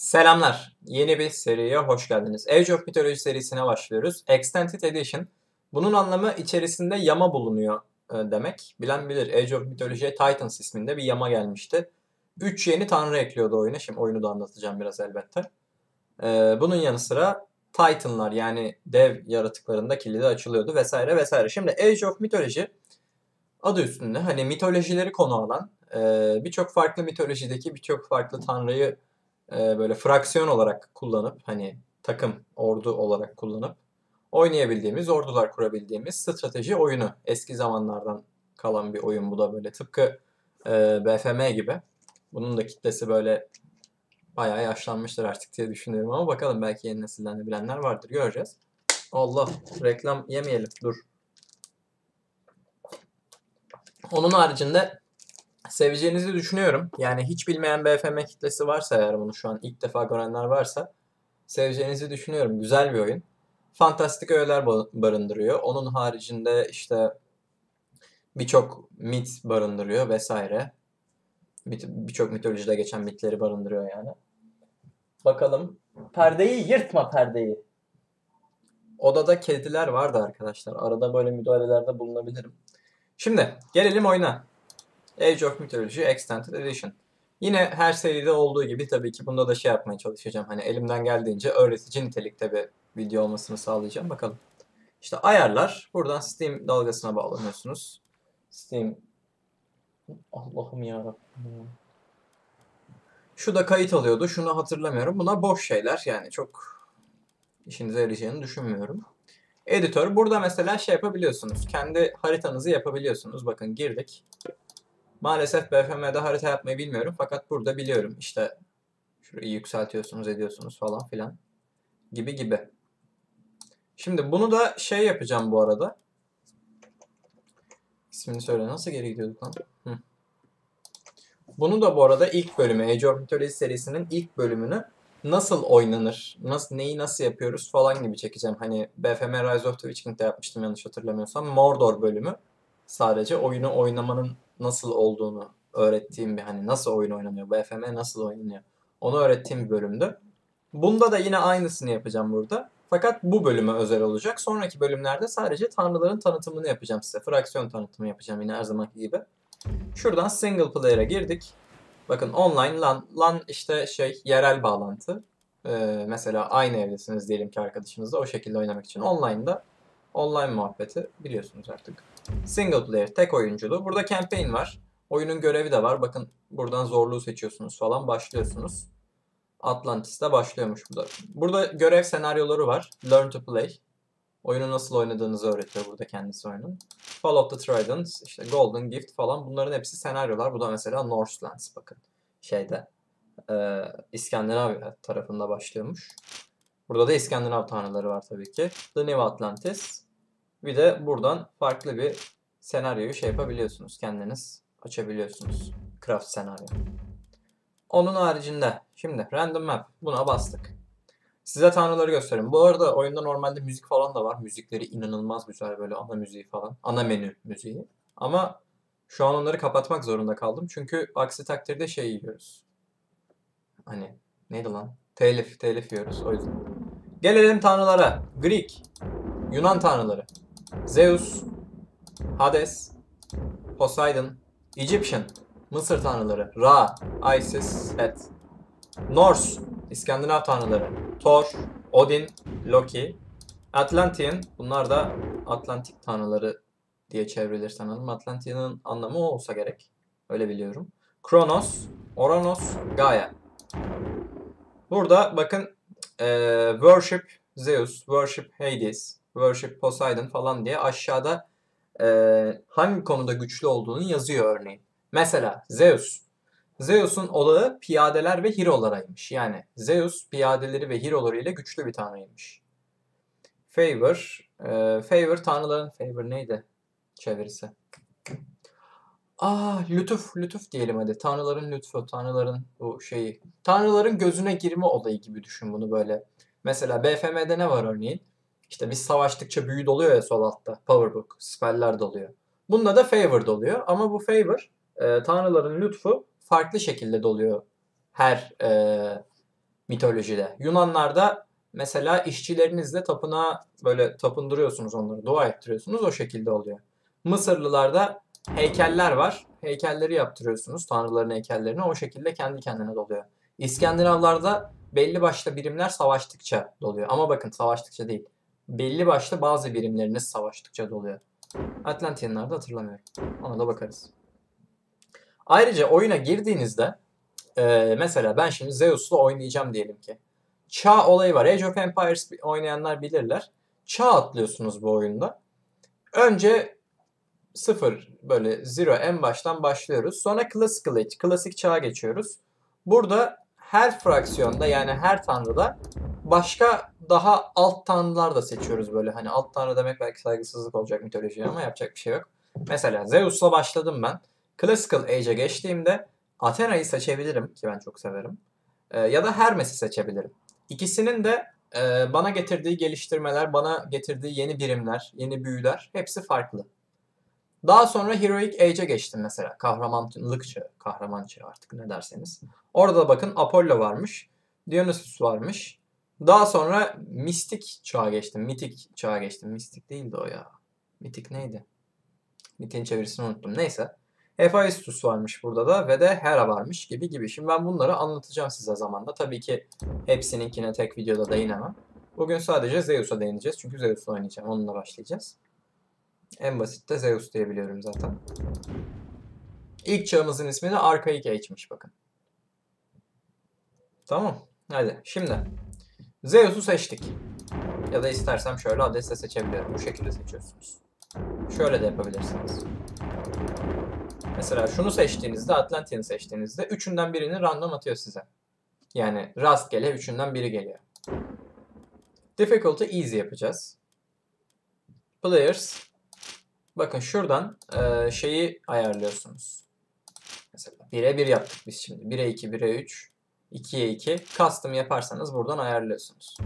Selamlar. Yeni bir seriye hoş geldiniz. Age of Mythology serisine başlıyoruz. Extended Edition. Bunun anlamı içerisinde yama bulunuyor e, demek. Bilen bilir. Age of Mythology'ye Titans isminde bir yama gelmişti. 3 yeni tanrı ekliyordu oyuna. Şimdi oyunu da anlatacağım biraz elbette. E, bunun yanı sıra Titanlar yani dev yaratıklarında kilidi açılıyordu vesaire vesaire. Şimdi Age of Mythology adı üstünde hani mitolojileri konu alan e, birçok farklı mitolojideki birçok farklı tanrıyı e, böyle fraksiyon olarak kullanıp hani takım, ordu olarak kullanıp oynayabildiğimiz, ordular kurabildiğimiz strateji oyunu. Eski zamanlardan kalan bir oyun bu da böyle tıpkı e, BFM gibi. Bunun da kitlesi böyle bayağı yaşlanmıştır artık diye düşünüyorum ama bakalım belki yeni nesilden de bilenler vardır göreceğiz. Allah reklam yemeyelim dur. Onun haricinde seveceğinizi düşünüyorum. Yani hiç bilmeyen BFM kitlesi varsa eğer bunu şu an ilk defa görenler varsa seveceğinizi düşünüyorum. Güzel bir oyun. Fantastik öğeler barındırıyor. Onun haricinde işte birçok mit barındırıyor vesaire. Birçok mitolojide geçen mitleri barındırıyor yani. Bakalım. Perdeyi yırtma perdeyi. Odada kediler vardı arkadaşlar. Arada böyle müdahalelerde bulunabilirim. Şimdi gelelim oyuna. Age of Mythology Extended Edition. Yine her seride olduğu gibi tabii ki bunda da şey yapmaya çalışacağım. Hani elimden geldiğince öğretici nitelikte bir video olmasını sağlayacağım. Bakalım. İşte ayarlar. Buradan Steam dalgasına bağlanıyorsunuz. Steam Allah'ım ya Şu da kayıt alıyordu. Şunu hatırlamıyorum. Bunlar boş şeyler. Yani çok işinize yarayacağını düşünmüyorum. Editör. Burada mesela şey yapabiliyorsunuz. Kendi haritanızı yapabiliyorsunuz. Bakın girdik. Maalesef BFM'de harita yapmayı bilmiyorum fakat burada biliyorum. İşte şurayı yükseltiyorsunuz, ediyorsunuz falan filan gibi gibi. Şimdi bunu da şey yapacağım bu arada. İsmini söyle. Nasıl geri gidiyorduk lan? Hı. Bunu da bu arada ilk bölümü, Age of Mythology serisinin ilk bölümünü nasıl oynanır, nasıl neyi nasıl yapıyoruz falan gibi çekeceğim. Hani BFM Rise of the Witch King'de yapmıştım yanlış hatırlamıyorsam. Mordor bölümü sadece oyunu oynamanın nasıl olduğunu öğrettiğim bir hani nasıl oyun oynanıyor, BFM nasıl oynanıyor onu öğrettiğim bir bölümdü. Bunda da yine aynısını yapacağım burada. Fakat bu bölüme özel olacak. Sonraki bölümlerde sadece tanrıların tanıtımını yapacağım size. Fraksiyon tanıtımı yapacağım yine her zamanki gibi. Şuradan single player'a girdik. Bakın online LAN, LAN işte şey yerel bağlantı. Ee, mesela aynı evdesiniz diyelim ki arkadaşınızla o şekilde oynamak için online'da online muhabbeti biliyorsunuz artık. Single player, tek oyunculu. Burada campaign var. Oyunun görevi de var. Bakın buradan zorluğu seçiyorsunuz falan. Başlıyorsunuz. Atlantis'te başlıyormuş burada. Burada görev senaryoları var. Learn to play. Oyunu nasıl oynadığınızı öğretiyor burada kendisi oyunun. Follow the Trident, işte Golden Gift falan bunların hepsi senaryolar. Bu da mesela Northlands bakın. Şeyde. E, İskandinav tarafında başlıyormuş. Burada da İskandinav tanrıları var tabii ki. The New Atlantis. Bir de buradan farklı bir senaryoyu şey yapabiliyorsunuz. Kendiniz açabiliyorsunuz. Craft senaryo. Onun haricinde şimdi random map buna bastık. Size tanrıları göstereyim. Bu arada oyunda normalde müzik falan da var. Müzikleri inanılmaz güzel böyle ana müziği falan. Ana menü müziği. Ama şu an onları kapatmak zorunda kaldım. Çünkü aksi takdirde şey yiyoruz. Hani neydi lan? Telif, telif yiyoruz o yüzden. Gelelim tanrılara. Greek, Yunan tanrıları. Zeus, Hades, Poseidon, Egyptian, Mısır tanrıları, Ra, Isis, Set, Norse, İskandinav tanrıları, Thor, Odin, Loki, Atlantean, bunlar da Atlantik tanrıları diye çevrilir sanırım. Atlantean'ın anlamı o olsa gerek. Öyle biliyorum. Kronos, Oranos, Gaia. Burada bakın e, Worship Zeus, Worship Hades, Worship Poseidon falan diye aşağıda e, hangi konuda güçlü olduğunu yazıyor örneğin. Mesela Zeus. Zeus'un odağı piyadeler ve hero'laraymış. Yani Zeus piyadeleri ve hero'ları ile güçlü bir tanrıymış. Favor. E, favor tanrıların... Favor neydi çevirisi? Ah lütuf, lütuf diyelim hadi. Tanrıların lütfu, tanrıların bu şeyi. Tanrıların gözüne girme olayı gibi düşün bunu böyle. Mesela BFM'de ne var örneğin? İşte biz savaştıkça büyü doluyor ya sol altta. Powerbook, speller doluyor. Bunda da favor doluyor. Ama bu favor e, tanrıların lütfu farklı şekilde doluyor her e, mitolojide. Yunanlarda mesela işçilerinizle tapınağa böyle tapındırıyorsunuz onları, dua ettiriyorsunuz o şekilde oluyor. Mısırlılarda heykeller var. Heykelleri yaptırıyorsunuz, tanrıların heykellerini o şekilde kendi kendine doluyor. İskandinavlarda belli başlı birimler savaştıkça doluyor. Ama bakın savaştıkça değil. Belli başlı bazı birimleriniz savaştıkça doluyor. Atlantianlarda hatırlamıyorum. Ona da bakarız. Ayrıca oyuna girdiğinizde e, mesela ben şimdi Zeus'la oynayacağım diyelim ki. Çağ olayı var. Age of Empires oynayanlar bilirler. Çağ atlıyorsunuz bu oyunda. Önce sıfır böyle zero en baştan başlıyoruz. Sonra classical klasik çağa geçiyoruz. Burada her fraksiyonda yani her tanrıda başka daha alt tanrılar da seçiyoruz böyle. Hani alt tanrı demek belki saygısızlık olacak mitolojiye ama yapacak bir şey yok. Mesela Zeus'la başladım ben. Classical Age'e geçtiğimde Athena'yı seçebilirim ki ben çok severim. Ee, ya da Hermes'i seçebilirim. İkisinin de e, bana getirdiği geliştirmeler, bana getirdiği yeni birimler, yeni büyüler hepsi farklı. Daha sonra Heroic Age'e geçtim mesela. Kahramanlık çağı, kahraman çağı artık ne derseniz. Orada da bakın Apollo varmış. Dionysus varmış. Daha sonra mistik çağa geçtim. Mitik çağa geçtim. Mistik değildi o ya. Mitik neydi? Mitik'in çevirisini unuttum. Neyse. Hephaistos varmış burada da ve de Hera varmış gibi gibi. Şimdi ben bunları anlatacağım size zamanda. Tabii ki hepsininkine tek videoda değinemem. Bugün sadece Zeus'a değineceğiz. Çünkü Zeus'la oynayacağım. Onunla başlayacağız. En basit de Zeus diyebiliyorum zaten. İlk çağımızın ismi de Archaic Age'miş bakın. Tamam. Hadi şimdi. Zeus'u seçtik. Ya da istersem şöyle adrese seçebiliyorum. Bu şekilde seçiyorsunuz. Şöyle de yapabilirsiniz. Mesela şunu seçtiğinizde, Atlantean'ı seçtiğinizde üçünden birini random atıyor size. Yani rastgele üçünden biri geliyor. Difficulty easy yapacağız. Players. Bakın şuradan e, şeyi ayarlıyorsunuz. Mesela 1'e 1 yaptık biz şimdi. 1'e 2, 1'e 3, 2'ye 2. Custom yaparsanız buradan ayarlıyorsunuz.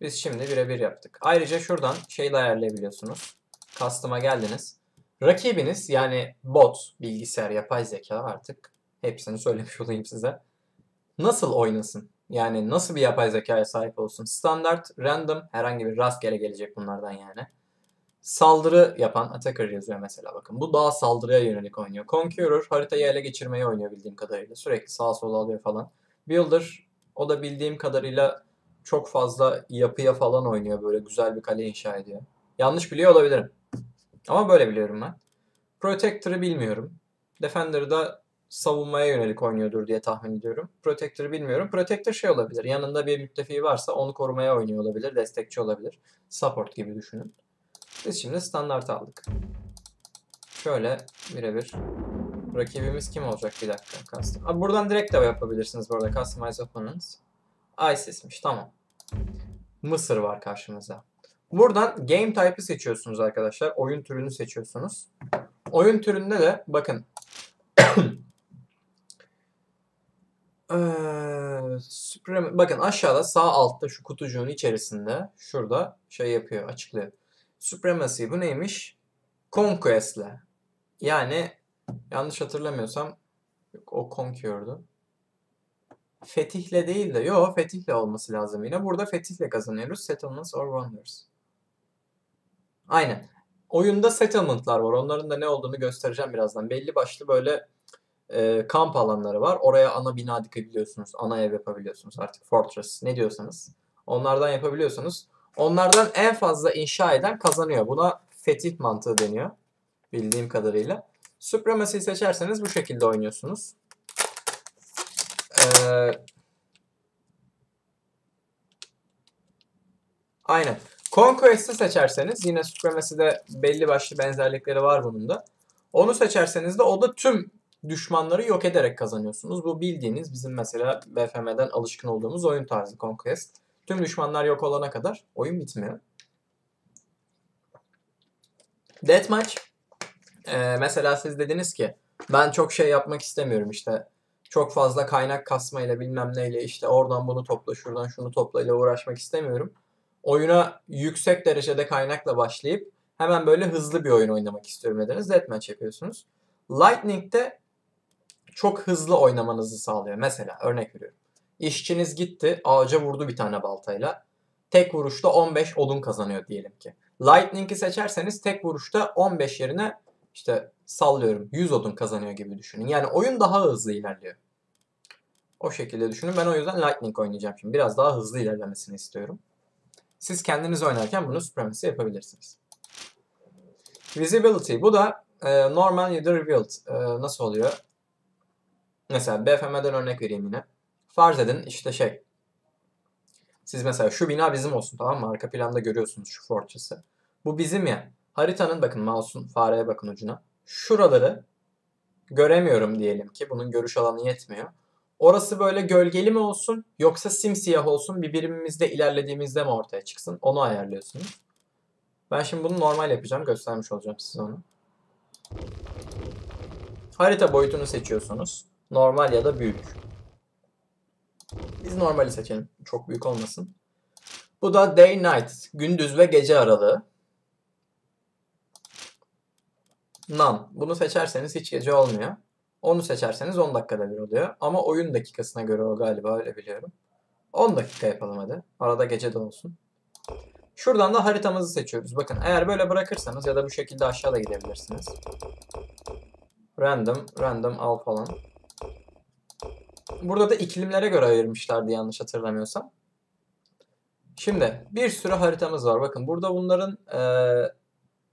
Biz şimdi 1'e 1 yaptık. Ayrıca şuradan şeyi de ayarlayabiliyorsunuz. Custom'a geldiniz. Rakibiniz yani bot, bilgisayar, yapay zeka artık hepsini söylemiş olayım size. Nasıl oynasın? Yani nasıl bir yapay zekaya sahip olsun? Standart, random, herhangi bir rastgele gelecek bunlardan yani. Saldırı yapan attacker yazıyor mesela bakın. Bu daha saldırıya yönelik oynuyor. Conqueror haritayı ele geçirmeyi oynuyor bildiğim kadarıyla. Sürekli sağa sola alıyor falan. Builder o da bildiğim kadarıyla çok fazla yapıya falan oynuyor. Böyle güzel bir kale inşa ediyor. Yanlış biliyor olabilirim. Ama böyle biliyorum ben. Protector'ı bilmiyorum. Defender'ı da savunmaya yönelik oynuyordur diye tahmin ediyorum. Protector'ı bilmiyorum. Protector şey olabilir. Yanında bir müttefiği varsa onu korumaya oynuyor olabilir. Destekçi olabilir. Support gibi düşünün. Biz şimdi standart aldık. Şöyle birebir. Rakibimiz kim olacak bir dakika. Custom. Abi buradan direkt de yapabilirsiniz bu arada. Customize Opponents. ISIS'miş tamam. Mısır var karşımıza. Buradan game type'ı seçiyorsunuz arkadaşlar. Oyun türünü seçiyorsunuz. Oyun türünde de bakın ee, bakın aşağıda sağ altta şu kutucuğun içerisinde şurada şey yapıyor açıklıyor. Supremacy bu neymiş? Conquest'le. Yani yanlış hatırlamıyorsam o Conquer'du. Fetihle değil de yo fetihle olması lazım yine. Burada fetihle kazanıyoruz. Settlements or Wonders. Aynen. Oyunda settlement'lar var. Onların da ne olduğunu göstereceğim birazdan. Belli başlı böyle e, kamp alanları var. Oraya ana bina dikebiliyorsunuz. Ana ev yapabiliyorsunuz. Artık fortress ne diyorsanız. Onlardan yapabiliyorsunuz. Onlardan en fazla inşa eden kazanıyor. Buna fetih mantığı deniyor. Bildiğim kadarıyla. Supremacy'yi seçerseniz bu şekilde oynuyorsunuz. Ee, aynen. Conquest'ı seçerseniz yine Supremacy'de belli başlı benzerlikleri var bunun da. Onu seçerseniz de o da tüm düşmanları yok ederek kazanıyorsunuz. Bu bildiğiniz bizim mesela BFM'den alışkın olduğumuz oyun tarzı Conquest. Tüm düşmanlar yok olana kadar oyun bitmiyor. Deathmatch. Ee, mesela siz dediniz ki ben çok şey yapmak istemiyorum işte. Çok fazla kaynak kasmayla bilmem neyle işte oradan bunu topla şuradan şunu topla ile uğraşmak istemiyorum. Oyuna yüksek derecede kaynakla başlayıp hemen böyle hızlı bir oyun oynamak istiyorum dediniz. Deathmatch yapıyorsunuz. Lightning'de çok hızlı oynamanızı sağlıyor. Mesela örnek veriyorum. İşçiniz gitti ağaca vurdu bir tane baltayla. Tek vuruşta 15 odun kazanıyor diyelim ki. Lightning'i seçerseniz tek vuruşta 15 yerine işte sallıyorum 100 odun kazanıyor gibi düşünün. Yani oyun daha hızlı ilerliyor. O şekilde düşünün. Ben o yüzden Lightning oynayacağım şimdi. Biraz daha hızlı ilerlemesini istiyorum. Siz kendiniz oynarken bunu Supremacy yapabilirsiniz. Visibility. Bu da e, normal ya da revealed. E, nasıl oluyor? Mesela BFM'den örnek vereyim yine. Farz edin işte şey. Siz mesela şu bina bizim olsun tamam mı? Arka planda görüyorsunuz şu fortress'ı. Bu bizim ya. Haritanın bakın mouse'un fareye bakın ucuna. Şuraları göremiyorum diyelim ki. Bunun görüş alanı yetmiyor. Orası böyle gölgeli mi olsun yoksa simsiyah olsun bir birimimizde ilerlediğimizde mi ortaya çıksın onu ayarlıyorsunuz. Ben şimdi bunu normal yapacağım göstermiş olacağım size onu. Harita boyutunu seçiyorsunuz. Normal ya da büyük. Biz normali seçelim. Çok büyük olmasın. Bu da day night. Gündüz ve gece aralığı. None. Bunu seçerseniz hiç gece olmuyor. Onu seçerseniz 10 dakikada bir oluyor. Ama oyun dakikasına göre o galiba öyle biliyorum. 10 dakika yapalım hadi. Arada gece de olsun. Şuradan da haritamızı seçiyoruz. Bakın eğer böyle bırakırsanız ya da bu şekilde aşağıda gidebilirsiniz. Random, random al falan. Burada da iklimlere göre ayırmışlardı yanlış hatırlamıyorsam. Şimdi bir sürü haritamız var. Bakın burada bunların eee,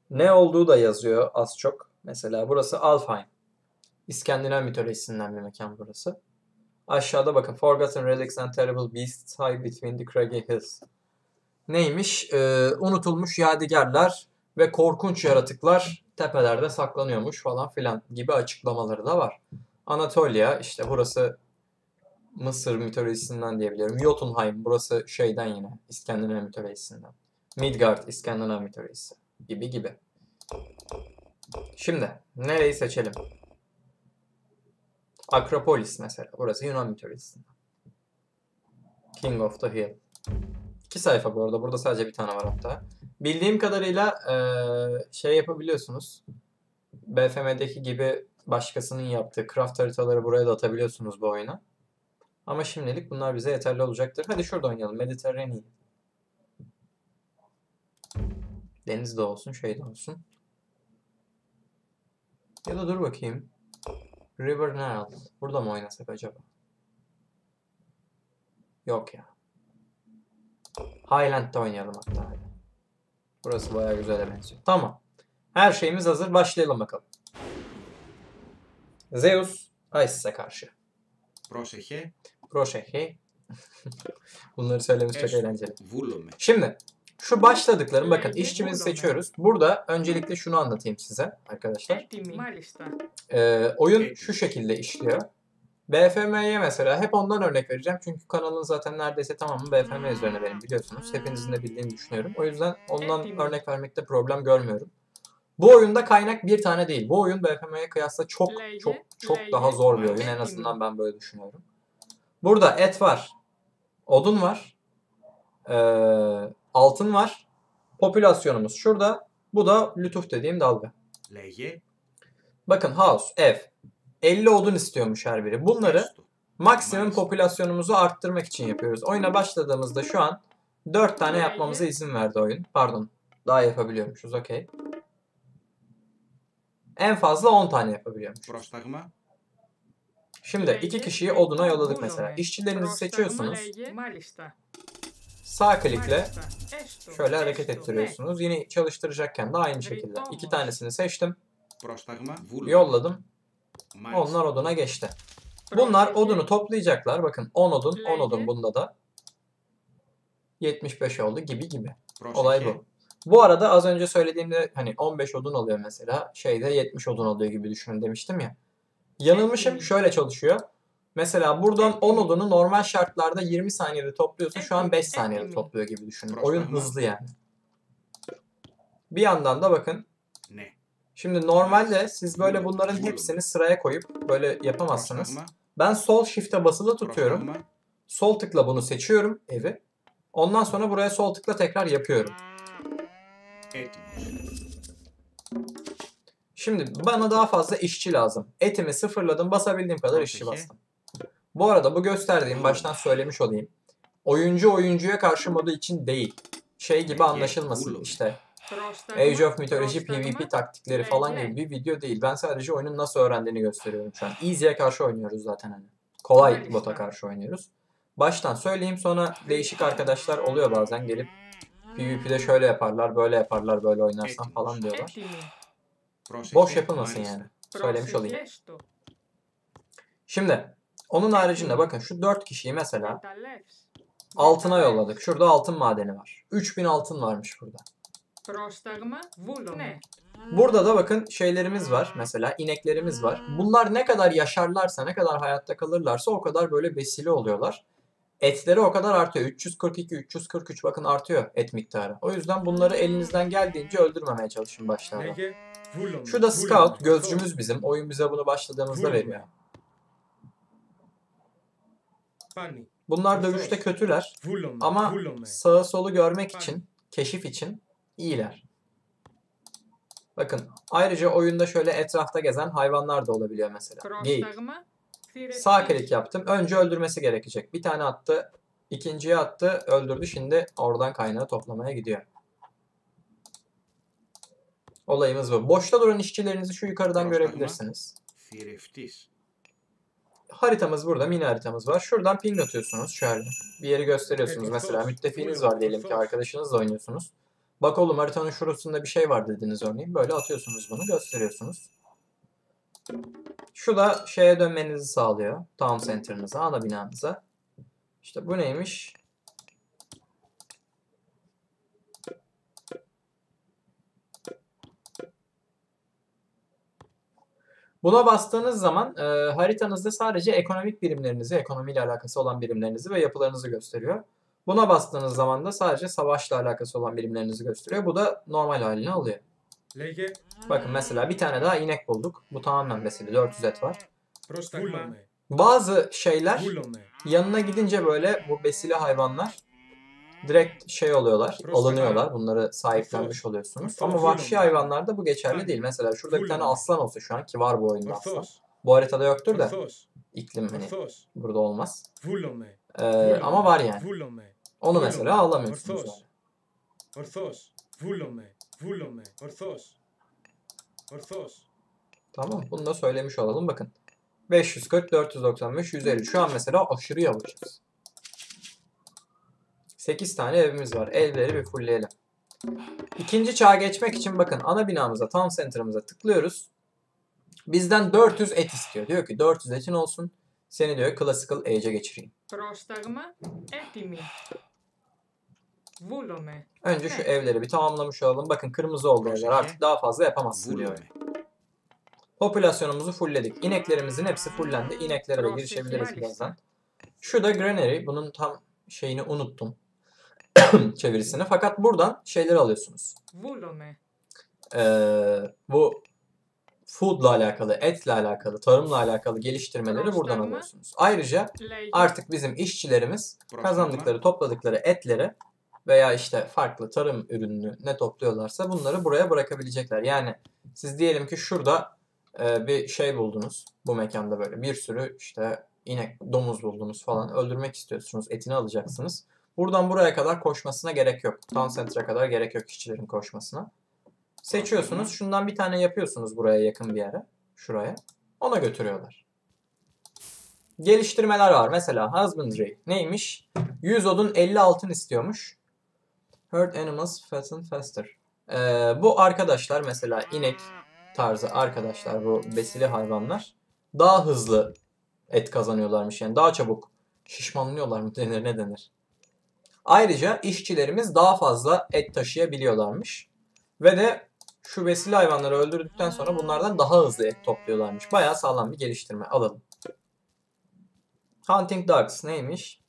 ne olduğu da yazıyor az çok. Mesela burası Alfheim. İskandinav mitolojisinden bir mekan burası. Aşağıda bakın Forgotten Relics and Terrible Beasts High Between the Craggy Hills. Neymiş? Ee, unutulmuş yadigarlar ve korkunç yaratıklar tepelerde saklanıyormuş falan filan gibi açıklamaları da var. Anatolia işte burası Mısır mitolojisinden diyebiliyorum. Jotunheim burası şeyden yine İskandinav mitolojisinden. Midgard İskandinav mitolojisi gibi gibi. Şimdi nereyi seçelim? Akropolis mesela. Burası Yunan mitolojisinden. King of the Hill. İki sayfa bu arada. Burada sadece bir tane var hatta. Bildiğim kadarıyla şey yapabiliyorsunuz. BFM'deki gibi başkasının yaptığı craft haritaları buraya da atabiliyorsunuz bu oyuna. Ama şimdilik bunlar bize yeterli olacaktır. Hadi şurada oynayalım. Mediterranean. Deniz de olsun, şey de olsun. Ya da dur bakayım. River Niles. Burada mı oynasak acaba? Yok ya. Highland'da oynayalım hatta. Burası bayağı güzele benziyor. Tamam. Her şeyimiz hazır. Başlayalım bakalım. Zeus Isis'e karşı. Proşehe. Proşehe. Bunları söylemesi çok eğlenceli. Şimdi şu başladıklarım bakın işçimizi seçiyoruz. Burada öncelikle şunu anlatayım size arkadaşlar. Ee, oyun şu şekilde işliyor. BFM'ye mesela hep ondan örnek vereceğim. Çünkü kanalın zaten neredeyse tamamı BFM üzerine benim biliyorsunuz. Hepinizin de bildiğini düşünüyorum. O yüzden ondan örnek vermekte problem görmüyorum. Bu oyunda kaynak bir tane değil. Bu oyun BFM'ye kıyasla çok çok çok daha zor bir oyun. En azından ben böyle düşünüyorum. Burada et var. Odun var. Ee, altın var. Popülasyonumuz şurada. Bu da lütuf dediğim dalga. Leye. Bakın house, ev. 50 odun istiyormuş her biri. Bunları maksimum popülasyonumuzu arttırmak için yapıyoruz. Oyuna başladığımızda şu an 4 tane yapmamıza izin verdi oyun. Pardon. Daha yapabiliyormuşuz. Okey. En fazla 10 tane yapabiliyormuşuz. Şimdi iki kişiyi oduna yolladık mesela. İşçilerinizi seçiyorsunuz. Sağ klikle şöyle hareket ettiriyorsunuz. Yine çalıştıracakken de aynı şekilde. İki tanesini seçtim. Yolladım. Onlar oduna geçti. Bunlar odunu toplayacaklar. Bakın 10 odun, 10 odun bunda da. 75 oldu gibi gibi. Olay bu. Bu arada az önce söylediğimde hani 15 odun oluyor mesela. Şeyde 70 odun oluyor gibi düşünün demiştim ya. Yanılmışım. Şöyle çalışıyor. Mesela buradan 10 odunu normal şartlarda 20 saniyede topluyorsa şu an 5 saniyede topluyor gibi düşünün. Oyun hızlı yani. Bir yandan da bakın. Ne? Şimdi normalde siz böyle bunların hepsini sıraya koyup böyle yapamazsınız. Ben sol shift'e basılı tutuyorum. Sol tıkla bunu seçiyorum evi. Ondan sonra buraya sol tıkla tekrar yapıyorum. Şimdi bana daha fazla işçi lazım. Etimi sıfırladım basabildiğim kadar işçi bastım. Bu arada bu gösterdiğim baştan söylemiş olayım. Oyuncu oyuncuya karşı modu için değil. Şey gibi anlaşılmasın işte. Age of Mythology PvP taktikleri falan gibi bir video değil. Ben sadece oyunun nasıl öğrendiğini gösteriyorum şu an. Easy'e karşı oynuyoruz zaten hani. Kolay bota karşı oynuyoruz. Baştan söyleyeyim sonra değişik arkadaşlar oluyor bazen gelip PvP'de şöyle yaparlar, böyle yaparlar, böyle oynarsan falan diyorlar. Boş yapılmasın yani. Söylemiş olayım. Şimdi onun haricinde bakın şu 4 kişiyi mesela altına yolladık. Şurada altın madeni var. 3000 altın varmış burada. Burada da bakın şeylerimiz var. Mesela ineklerimiz var. Bunlar ne kadar yaşarlarsa, ne kadar hayatta kalırlarsa o kadar böyle besili oluyorlar. Etleri o kadar artıyor. 342, 343 bakın artıyor et miktarı. O yüzden bunları elinizden geldiğince öldürmemeye çalışın başlarda. Şu da scout gözcümüz bizim. Oyun bize bunu başladığımızda veriyor. Bunlar dövüşte kötüler ama sağa solu görmek için, keşif için iyiler. Bakın ayrıca oyunda şöyle etrafta gezen hayvanlar da olabiliyor mesela. Geyik. Sağ klik yaptım. Önce öldürmesi gerekecek. Bir tane attı. ikinciyi attı. Öldürdü. Şimdi oradan kaynağı toplamaya gidiyor. Olayımız bu. Boşta duran işçilerinizi şu yukarıdan görebilirsiniz haritamız burada, mini haritamız var. Şuradan ping atıyorsunuz şöyle. Bir yeri gösteriyorsunuz. Mesela müttefiğiniz var diyelim ki arkadaşınızla oynuyorsunuz. Bak oğlum haritanın şurasında bir şey var dediniz örneğin. Böyle atıyorsunuz bunu gösteriyorsunuz. Şu da şeye dönmenizi sağlıyor. Town Center'ınıza, ana binanıza. İşte bu neymiş? Buna bastığınız zaman e, haritanızda sadece ekonomik birimlerinizi, ekonomiyle alakası olan birimlerinizi ve yapılarınızı gösteriyor. Buna bastığınız zaman da sadece savaşla alakası olan birimlerinizi gösteriyor. Bu da normal haline alıyor. LG. Bakın mesela bir tane daha inek bulduk. Bu tamamen besili. 400 et var. Bazı şeyler yanına gidince böyle bu besili hayvanlar direkt şey oluyorlar, alınıyorlar. Bunları sahiplenmiş oluyorsunuz. Ama vahşi hayvanlarda bu geçerli değil. Mesela şurada bir tane aslan olsa şu an ki var bu oyunda aslan. Bu haritada yoktur da iklim hani burada olmaz. Ee, ama var yani. Onu mesela alamıyorsunuz. Yani. Tamam bunu da söylemiş olalım bakın. 540, 495, 150. Şu an mesela aşırı yavaşız. 8 tane evimiz var. Evleri bir fullleyelim. İkinci çağa geçmek için bakın ana binamıza, town center'ımıza tıklıyoruz. Bizden 400 et istiyor. Diyor ki 400 etin olsun. Seni diyor classical age'e geçireyim. Prostagma etimi. Vulome. Önce şu evleri bir tamamlamış olalım. Bakın kırmızı oldu evler. Artık daha fazla yapamazsın diyor. Popülasyonumuzu fullledik. İneklerimizin hepsi fullendi. İneklere de girişebiliriz birazdan. Şu da granary. Bunun tam şeyini unuttum. çevirisini. Fakat buradan şeyleri alıyorsunuz. Bulo ne? Ee, bu foodla alakalı, etle alakalı, tarımla alakalı geliştirmeleri buradan alıyorsunuz. Ayrıca artık bizim işçilerimiz kazandıkları, topladıkları etleri veya işte farklı tarım ürününü ne topluyorlarsa bunları buraya bırakabilecekler. Yani siz diyelim ki şurada e, bir şey buldunuz bu mekanda böyle bir sürü işte inek, domuz buldunuz falan öldürmek istiyorsunuz, etini alacaksınız. Hı Buradan buraya kadar koşmasına gerek yok. Town Center'a kadar gerek yok işçilerin koşmasına. Seçiyorsunuz, şundan bir tane yapıyorsunuz buraya yakın bir yere, şuraya. Ona götürüyorlar. Geliştirmeler var. Mesela husbandry neymiş? 100 odun 50 altın istiyormuş. Herd animals fatten faster. Ee, bu arkadaşlar mesela inek tarzı arkadaşlar bu besili hayvanlar daha hızlı et kazanıyorlarmış. Yani daha çabuk şişmanlıyorlar mı denir ne denir. Ayrıca işçilerimiz daha fazla et taşıyabiliyorlarmış. Ve de şu besili hayvanları öldürdükten sonra bunlardan daha hızlı et topluyorlarmış. Bayağı sağlam bir geliştirme. Alalım. Hunting Dogs neymiş?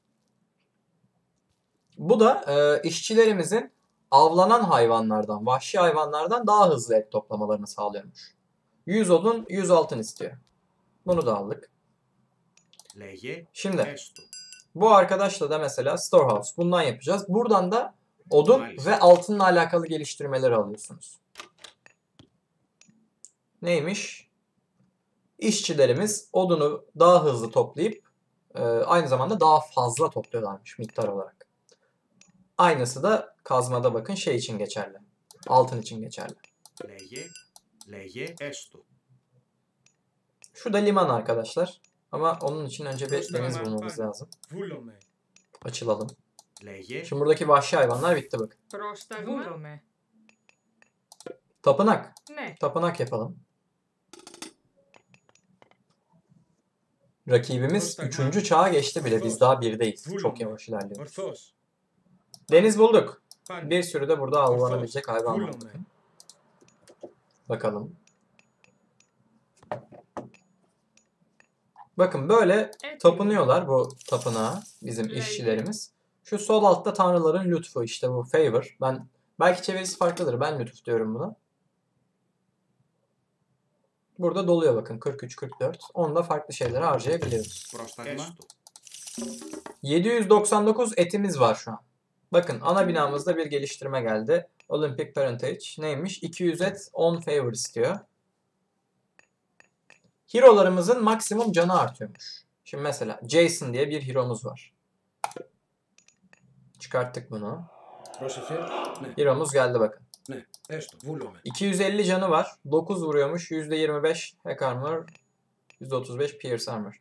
Bu da e, işçilerimizin avlanan hayvanlardan, vahşi hayvanlardan daha hızlı et toplamalarını sağlıyormuş. 100 odun, 100 altın istiyor. Bunu da aldık. Şimdi bu arkadaşla da mesela Storehouse bundan yapacağız. Buradan da odun Maalesef. ve altınla alakalı geliştirmeleri alıyorsunuz. Neymiş? İşçilerimiz odunu daha hızlı toplayıp e, aynı zamanda daha fazla topluyorlarmış miktar olarak. Aynısı da kazmada bakın şey için geçerli. Altın için geçerli. Leye, leye estu. Şu da liman arkadaşlar. Ama onun için önce bir deniz bulmamız lazım. Açılalım. Şimdi buradaki vahşi hayvanlar bitti bak. Tapınak. Tapınak yapalım. Rakibimiz 3. çağa geçti bile. Biz daha birdeyiz. Çok yavaş ilerliyoruz. Deniz bulduk. Bir sürü de burada avlanabilecek hayvan var. Bakalım. Bakın böyle evet. tapınıyorlar bu tapınağa bizim evet. işçilerimiz. Şu sol altta tanrıların lütfu işte bu favor. Ben belki çevirisi farklıdır. Ben lütuf diyorum buna. Burada doluyor bakın 43 44. Onu da farklı şeylere harcayabiliyoruz. 799 etimiz var şu an. Bakın ana binamızda bir geliştirme geldi. Olympic Parentage neymiş? 200 et 10 favor istiyor. Hero'larımızın maksimum canı artıyormuş. Şimdi mesela Jason diye bir hero'muz var. Çıkarttık bunu. Hero'muz geldi bakın. 250 canı var. 9 vuruyormuş. %25 hack armor. %35 pierce armor.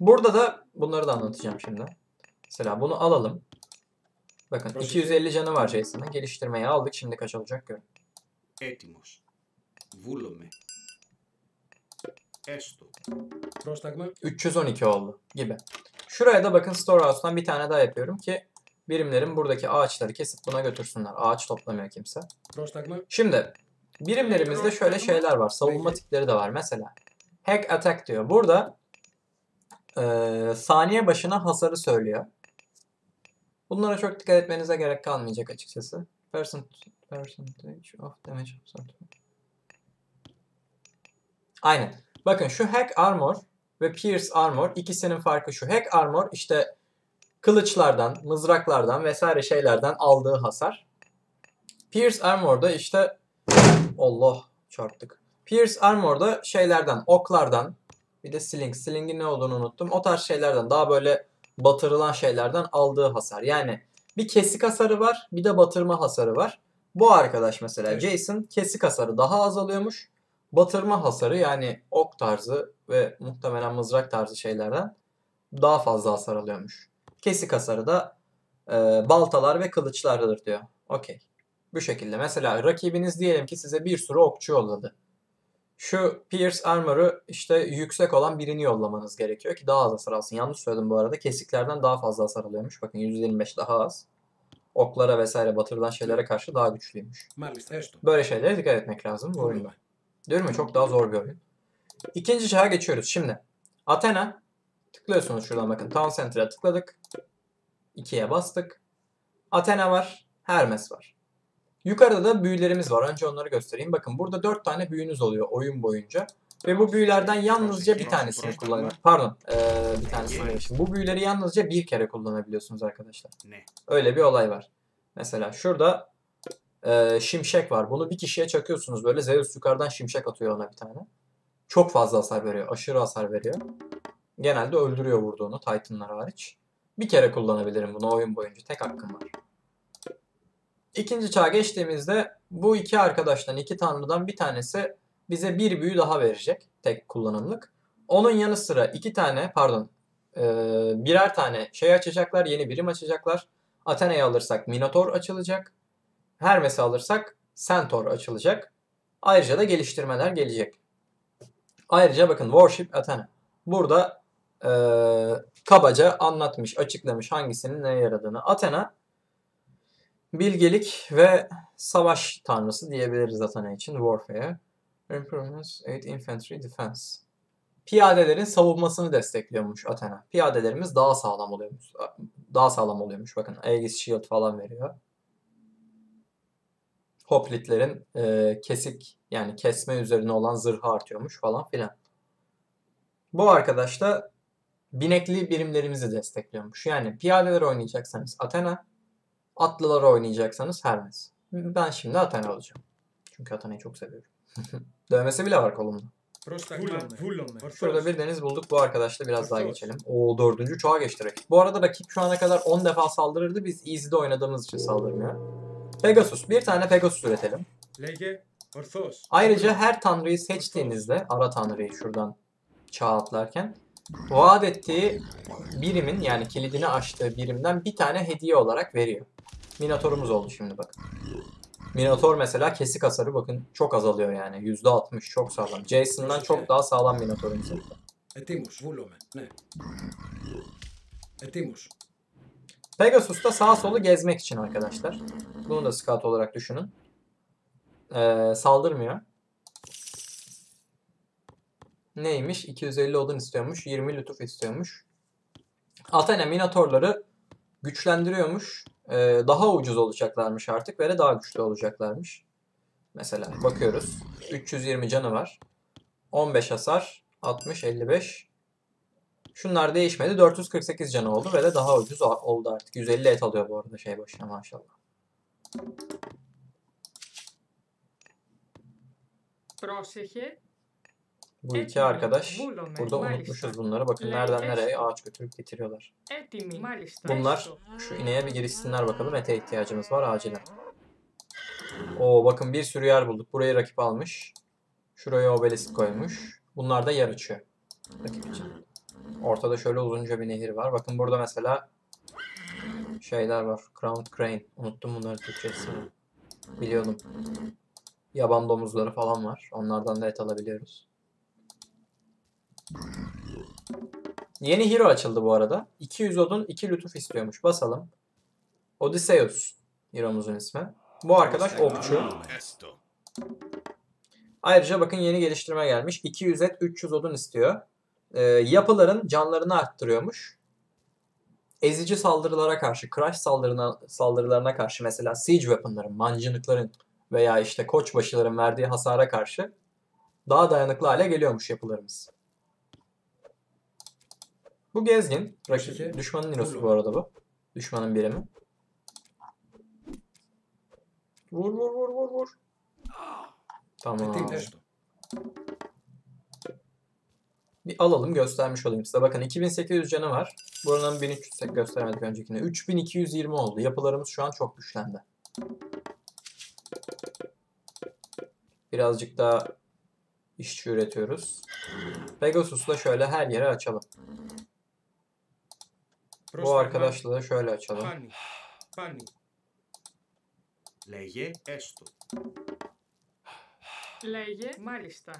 Burada da bunları da anlatacağım şimdi. Mesela bunu alalım. Bakın 250 canı var Jason'ın. Geliştirmeye aldık. Şimdi kaç olacak görün. Etimos. Vulome. Eştu. Prostagma. 312 oldu gibi. Şuraya da bakın Storehouse'dan bir tane daha yapıyorum ki birimlerin buradaki ağaçları kesip buna götürsünler. Ağaç toplamıyor kimse. Prostagma. Şimdi birimlerimizde şöyle şeyler var. Savunma tipleri de var. Mesela hack attack diyor. Burada e, saniye başına hasarı söylüyor. Bunlara çok dikkat etmenize gerek kalmayacak açıkçası. Percent, percentage of damage absorbed. Aynen. Bakın şu hack armor ve pierce armor ikisinin farkı şu. Hack armor işte kılıçlardan, mızraklardan vesaire şeylerden aldığı hasar. Pierce Armor'da işte Allah çarptık. Pierce Armor'da şeylerden, oklardan bir de sling. Sling'in ne olduğunu unuttum. O tarz şeylerden daha böyle batırılan şeylerden aldığı hasar. Yani bir kesik hasarı var, bir de batırma hasarı var. Bu arkadaş mesela Evet. Jason kesik hasarı daha az alıyormuş batırma hasarı yani ok tarzı ve muhtemelen mızrak tarzı şeylerden daha fazla hasar alıyormuş. Kesik hasarı da e, baltalar ve kılıçlardır diyor. Okey. Bu şekilde. Mesela rakibiniz diyelim ki size bir sürü okçu yolladı. Şu Pierce Armor'ı işte yüksek olan birini yollamanız gerekiyor ki daha az hasar alsın. Yanlış söyledim bu arada. Kesiklerden daha fazla hasar alıyormuş. Bakın 125 daha az. Oklara vesaire batırılan şeylere karşı daha güçlüymüş. Böyle şeylere dikkat etmek lazım bu oyunda. Diyorum ya çok daha zor bir oyun. İkinci şaha geçiyoruz şimdi. Athena. Tıklıyorsunuz şuradan bakın. Town Center'a tıkladık. 2'ye bastık. Athena var. Hermes var. Yukarıda da büyülerimiz var. Önce onları göstereyim. Bakın burada 4 tane büyünüz oluyor oyun boyunca. Ve bu büyülerden yalnızca bir tanesini kullanın. Pardon. Ee, bir tanesini için. Bu büyüleri yalnızca bir kere kullanabiliyorsunuz arkadaşlar. Öyle bir olay var. Mesela şurada e, şimşek var. Bunu bir kişiye çakıyorsunuz böyle. Zeus yukarıdan şimşek atıyor ona bir tane. Çok fazla hasar veriyor. Aşırı hasar veriyor. Genelde öldürüyor vurduğunu Titan'lar hariç. Bir kere kullanabilirim bunu oyun boyunca. Tek hakkım var. İkinci çağa geçtiğimizde bu iki arkadaştan, iki tanrıdan bir tanesi bize bir büyü daha verecek. Tek kullanımlık. Onun yanı sıra iki tane, pardon, birer tane şey açacaklar, yeni birim açacaklar. Athena'yı alırsak Minotaur açılacak. Hermes'i alırsak Centaur açılacak. Ayrıca da geliştirmeler gelecek. Ayrıca bakın Worship Athena. Burada eee, kabaca anlatmış, açıklamış hangisinin neye yaradığını. Athena bilgelik ve savaş tanrısı diyebiliriz Athena için. Warfare. Improvements, aid infantry defense. Piyadelerin savunmasını destekliyormuş Athena. Piyadelerimiz daha sağlam oluyormuş. Daha sağlam oluyormuş. Bakın Aegis Shield falan veriyor. Hoplitlerin e, kesik yani kesme üzerine olan zırhı artıyormuş falan filan. Bu arkadaş da binekli birimlerimizi destekliyormuş. Yani piyadeler oynayacaksanız Athena, atlılar oynayacaksanız Hermes. Ben şimdi Athena alacağım. Çünkü Athena'yı çok seviyorum. Dövmesi bile var kolumda. Şurada bir deniz bulduk. Bu arkadaşla biraz daha geçelim. O dördüncü çoğa geçti rakip. Bu arada rakip şu ana kadar 10 defa saldırırdı. Biz easy'de oynadığımız için saldırmıyor. Pegasus. Bir tane Pegasus üretelim. Ayrıca her tanrıyı seçtiğinizde ara tanrıyı şuradan çağ atlarken vaat ettiği birimin yani kilidini açtığı birimden bir tane hediye olarak veriyor. Minatorumuz oldu şimdi bakın. Minotaur mesela kesik hasarı bakın çok azalıyor yani. %60 çok sağlam. Jason'dan çok daha sağlam Minotaur'umuz oldu. Etimos. Ne? Etimos. Pegasus da sağ solu gezmek için arkadaşlar. Bunu da scout olarak düşünün. Ee, saldırmıyor. Neymiş? 250 odun istiyormuş. 20 lütuf istiyormuş. Athena Minotaurları güçlendiriyormuş. Ee, daha ucuz olacaklarmış artık ve daha güçlü olacaklarmış. Mesela bakıyoruz. 320 canı var. 15 hasar. 60, 55. Şunlar değişmedi. 448 canı oldu ve de daha ucuz o- oldu artık. 150 et alıyor bu arada şey başına maşallah. Πρόσεχε. Bu iki Έτοιμοι. arkadaş Βούλομαι. burada Μάλιστα. unutmuşuz bunları. Bakın Λέει nereden nereye έστω. ağaç götürüp getiriyorlar. Έτοιμοι. Μάλιστα. Bunlar Έστω. şu ineğe bir girişsinler bakalım. Ete ihtiyacımız var acilen. Oo bakın bir sürü yer bulduk. Burayı rakip almış. Şuraya obelisk koymuş. Bunlar da yer açıyor. Rakip için. Ortada şöyle uzunca bir nehir var. Bakın burada mesela şeyler var. Crowned Crane. Unuttum bunları Türkçesini. Biliyordum. Yaban domuzları falan var. Onlardan da et alabiliyoruz. Yeni hero açıldı bu arada. 200 odun 2 lütuf istiyormuş. Basalım. Odysseus hero'muzun ismi. Bu arkadaş okçu. Ayrıca bakın yeni geliştirme gelmiş. 200 et 300 odun istiyor. Ee, yapıların canlarını arttırıyormuş. Ezici saldırılara karşı, crash saldırına, saldırılarına karşı mesela siege weaponların, mancınıkların veya işte koçbaşıların verdiği hasara karşı daha dayanıklı hale geliyormuş yapılarımız. Bu gezgin. Rakip, düşmanın nilosu bu arada bu. Düşmanın birimi. Vur vur vur vur vur. Tamam Ετοίμος. Έστω. Bir alalım göstermiş olayım size. Bakın 2800 canı var. Buranın 1300 göstermedik öncekine. 3220 oldu. Yapılarımız şu an çok güçlendi. Birazcık daha işçi üretiyoruz. Pegasus'la şöyle her yere açalım. Bu Πρόσταγμα. arkadaşla da şöyle açalım. Πάνι. Πάνι. Λέγε έστω. Λέγε. Μάλιστα.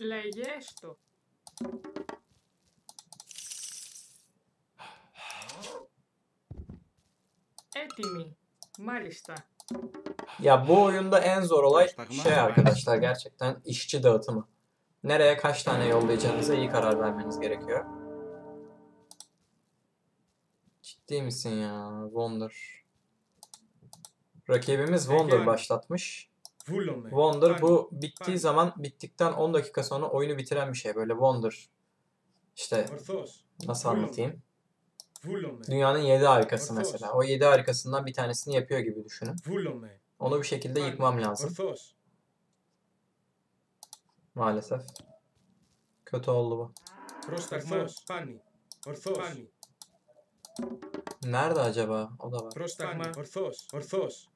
Λέγε έστω. Έτοιμοι. Μάλιστα. Ya bu oyunda en zor olay Gösterme. şey arkadaşlar gerçekten işçi dağıtımı. Nereye kaç tane yollayacağınıza iyi karar vermeniz gerekiyor. Ciddi misin ya? Wonder. Rakibimiz Wonder yani. başlatmış. Wonder bu bittiği zaman bittikten 10 dakika sonra oyunu bitiren bir şey. Böyle Wonder. İşte nasıl anlatayım? Dünyanın 7 harikası mesela. O 7 harikasından bir tanesini yapıyor gibi düşünün. Onu bir şekilde yıkmam lazım. Maalesef. Kötü oldu bu. Nerede acaba? O da var. Orthos. Orthos.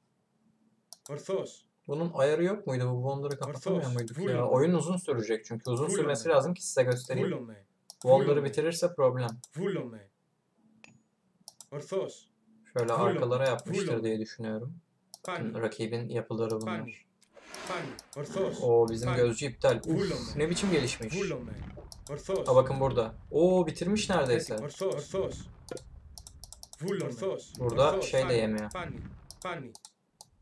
Orthos. Bunun ayarı yok muydu? Bu Wonder'ı kapatamıyor muyduk Full ya? Oyun uzun sürecek çünkü. Uzun Full sürmesi on lazım ki size göstereyim. Wonder'ı bitirirse problem. Orthos. Şöyle arkalara yapmıştır diye düşünüyorum. Rakibin yapıları bunlar. O bizim gözcü iptal. Uf, ne biçim gelişmiş. Ha bakın burada. Oo bitirmiş neredeyse. Burada şey de yemiyor.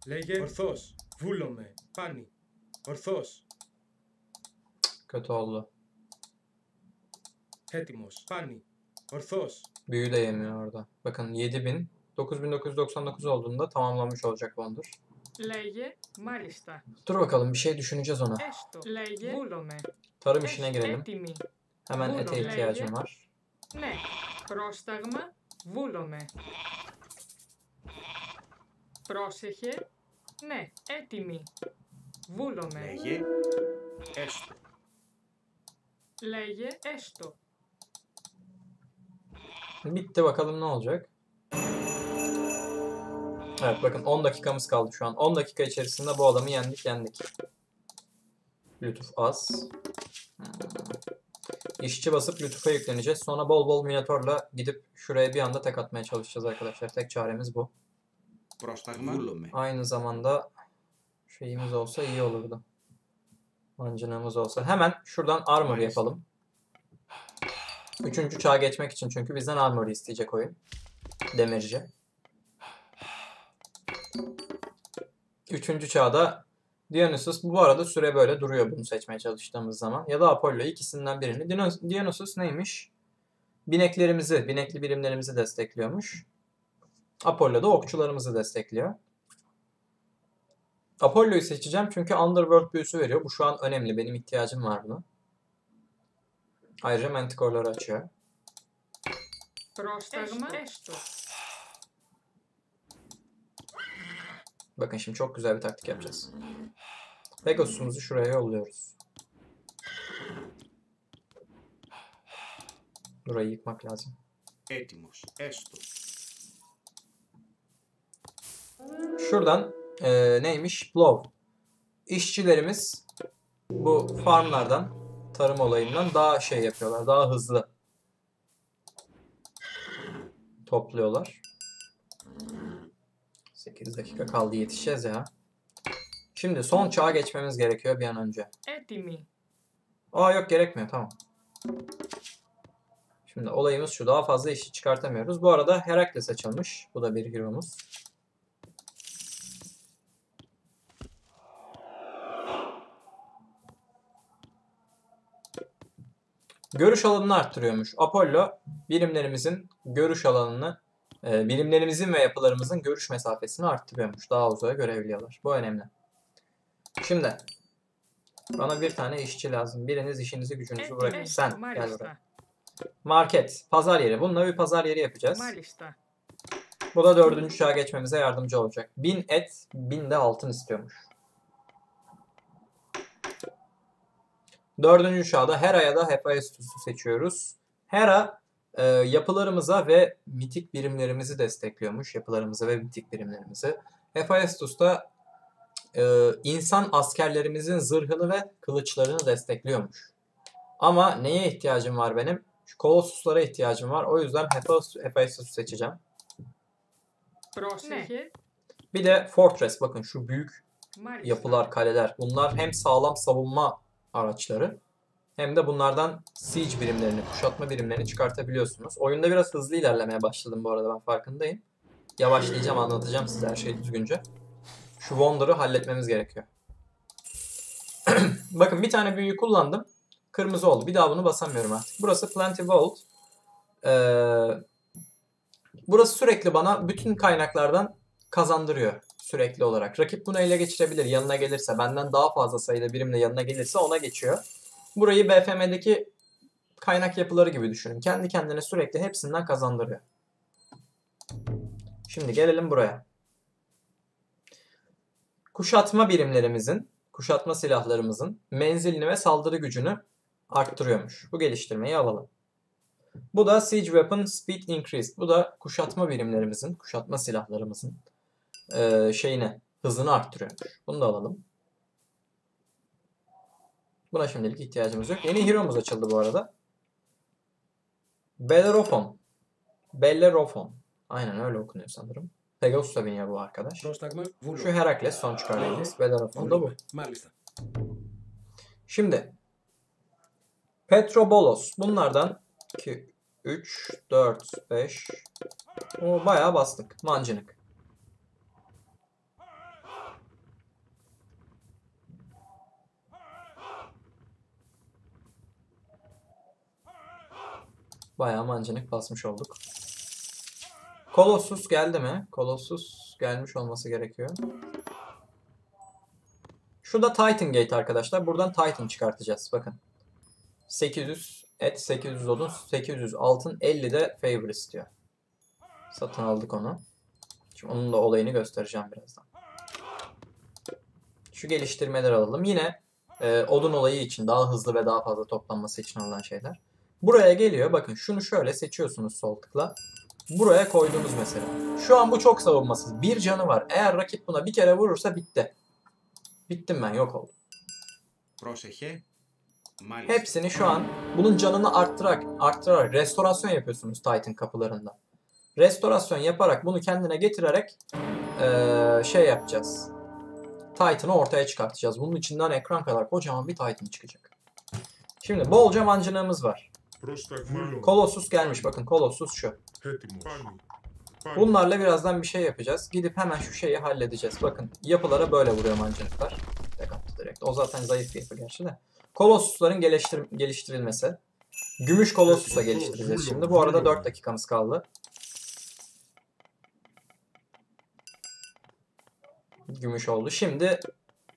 Lege. Orthos. Λέγε. Ορθώς. Βούλομαι. Πάνι. Ορθώς. Kötü oldu. Έτοιμος. Πάνι. Ορθώς. Büyü de yemiyor orada. Bakın 7000. 9999 olduğunda tamamlanmış olacak Wonder. Λέγε. Μάλιστα. Dur bakalım bir şey düşüneceğiz ona. Έστω. Λέγε. Βούλομαι. Tarım işine girelim. Έτοιμοι. Hemen Vulon. ete ihtiyacım var. Ναι. Πρόσταγμα. Βούλομαι. Πρόσεχε. Ναι, έτοιμη. Βούλομαι. Λέγε έστω. Λέγε έστω. Bitti bakalım ne olacak. Evet bakın 10 dakikamız kaldı şu an. 10 dakika içerisinde bu adamı yendik yendik. Lütuf az. Hmm. İşçi basıp lütufa yükleneceğiz. Sonra bol bol minatorla gidip şuraya bir anda tek atmaya çalışacağız arkadaşlar. Tek çaremiz bu. Aynı zamanda şeyimiz olsa iyi olurdu. Mancınığımız olsa. Hemen şuradan armor yapalım. Üçüncü çağa geçmek için çünkü bizden armor isteyecek oyun. Demirci. Üçüncü çağda Dionysus bu arada süre böyle duruyor bunu seçmeye çalıştığımız zaman. Ya da Apollo ikisinden birini. Dionysus neymiş? Bineklerimizi, binekli birimlerimizi destekliyormuş. Apollo da okçularımızı destekliyor. Apollo'yu seçeceğim çünkü Underworld büyüsü veriyor. Bu şu an önemli. Benim ihtiyacım var buna. Ayrıca Manticore'ları açıyor. Bakın şimdi çok güzel bir taktik yapacağız. Pegasus'umuzu şuraya yolluyoruz. Burayı yıkmak lazım. Etimos, estos. Şuradan e, neymiş? Plow. İşçilerimiz bu farmlardan, tarım olayından daha şey yapıyorlar. Daha hızlı topluyorlar. 8 dakika kaldı yetişeceğiz ya. Şimdi son çağa geçmemiz gerekiyor bir an önce. Evet mi? Aa yok gerekmiyor tamam. Şimdi olayımız şu daha fazla işi çıkartamıyoruz. Bu arada Herakles açılmış. Bu da bir hero'muz. Görüş alanını arttırıyormuş. Apollo bilimlerimizin görüş alanını, e, bilimlerimizin ve yapılarımızın görüş mesafesini arttırıyormuş. Daha uzağa görevliyorlar. Bu önemli. Şimdi bana bir tane işçi lazım. Biriniz işinizi gücünüzü bırakın. Sen gel buraya. Market, pazar yeri. Bununla bir pazar yeri yapacağız. Bu da dördüncü çağa geçmemize yardımcı olacak. Bin et, bin de altın istiyormuş. Dördüncü şahda Hera'ya da Hephaestus'u seçiyoruz. Hera e, yapılarımıza ve mitik birimlerimizi destekliyormuş. Yapılarımıza ve mitik birimlerimizi. Hephaestus da e, insan askerlerimizin zırhını ve kılıçlarını destekliyormuş. Ama neye ihtiyacım var benim? Şu kolossuslara ihtiyacım var. O yüzden Hephaestus'u seçeceğim. Bir de Fortress bakın şu büyük yapılar, kaleler. Bunlar hem sağlam savunma araçları hem de bunlardan siege birimlerini, kuşatma birimlerini çıkartabiliyorsunuz. Oyunda biraz hızlı ilerlemeye başladım bu arada ben farkındayım. Yavaşlayacağım, anlatacağım size her şeyi düzgünce. Şu Wonder'ı halletmemiz gerekiyor. Bakın bir tane büyüyü kullandım. Kırmızı oldu. Bir daha bunu basamıyorum artık. Burası Plenty Vault. Ee, burası sürekli bana bütün kaynaklardan kazandırıyor sürekli olarak. Rakip bunu ele geçirebilir yanına gelirse. Benden daha fazla sayıda birimle yanına gelirse ona geçiyor. Burayı BFM'deki kaynak yapıları gibi düşünün. Kendi kendine sürekli hepsinden kazandırıyor. Şimdi gelelim buraya. Kuşatma birimlerimizin, kuşatma silahlarımızın menzilini ve saldırı gücünü arttırıyormuş. Bu geliştirmeyi alalım. Bu da Siege Weapon Speed Increased. Bu da kuşatma birimlerimizin, kuşatma silahlarımızın e, şeyine hızını arttırıyor. Bunu da alalım. Buna şimdilik ihtiyacımız yok. Yeni hero'muz açıldı bu arada. Bellerophon. Bellerophon. Aynen öyle okunuyor sanırım. Pegasus'a biniyor bu arkadaş. Şu Herakles son çıkardığımız. Bellerophon da bu. Şimdi Petrobolos. Bunlardan 2, 3, 4, 5. O bayağı bastık. Mancınık. Bayağı mancınık basmış olduk. Kolossus geldi mi? Kolossus gelmiş olması gerekiyor. Şu da Titan Gate arkadaşlar. Buradan Titan çıkartacağız. Bakın. 800 et, 800 odun, 800 altın, 50 de favor istiyor. Satın aldık onu. Şimdi onun da olayını göstereceğim birazdan. Şu geliştirmeleri alalım. Yine e, odun olayı için daha hızlı ve daha fazla toplanması için alınan şeyler. Buraya geliyor. Bakın şunu şöyle seçiyorsunuz sol tıkla. Buraya koydunuz mesela. Şu an bu çok savunmasız. Bir canı var. Eğer rakip buna bir kere vurursa bitti. Bittim ben yok oldum. Prosehe. Hepsini şu an bunun canını arttırarak, arttırarak restorasyon yapıyorsunuz Titan kapılarında. Restorasyon yaparak bunu kendine getirerek ee, şey yapacağız. Titan'ı ortaya çıkartacağız. Bunun içinden ekran kadar kocaman bir Titan çıkacak. Şimdi bolca mancınığımız var. Kolossus gelmiş bakın. Kolossus şu. Bunlarla birazdan bir şey yapacağız. Gidip hemen şu şeyi halledeceğiz. Bakın yapılara böyle vuruyor mancınıklar. Direkt. O zaten zayıf bir yapı gerçi de. Kolossusların geliştir geliştirilmesi. Gümüş Kolossus'a geliştireceğiz şimdi. Bu arada 4 dakikamız kaldı. Gümüş oldu. Şimdi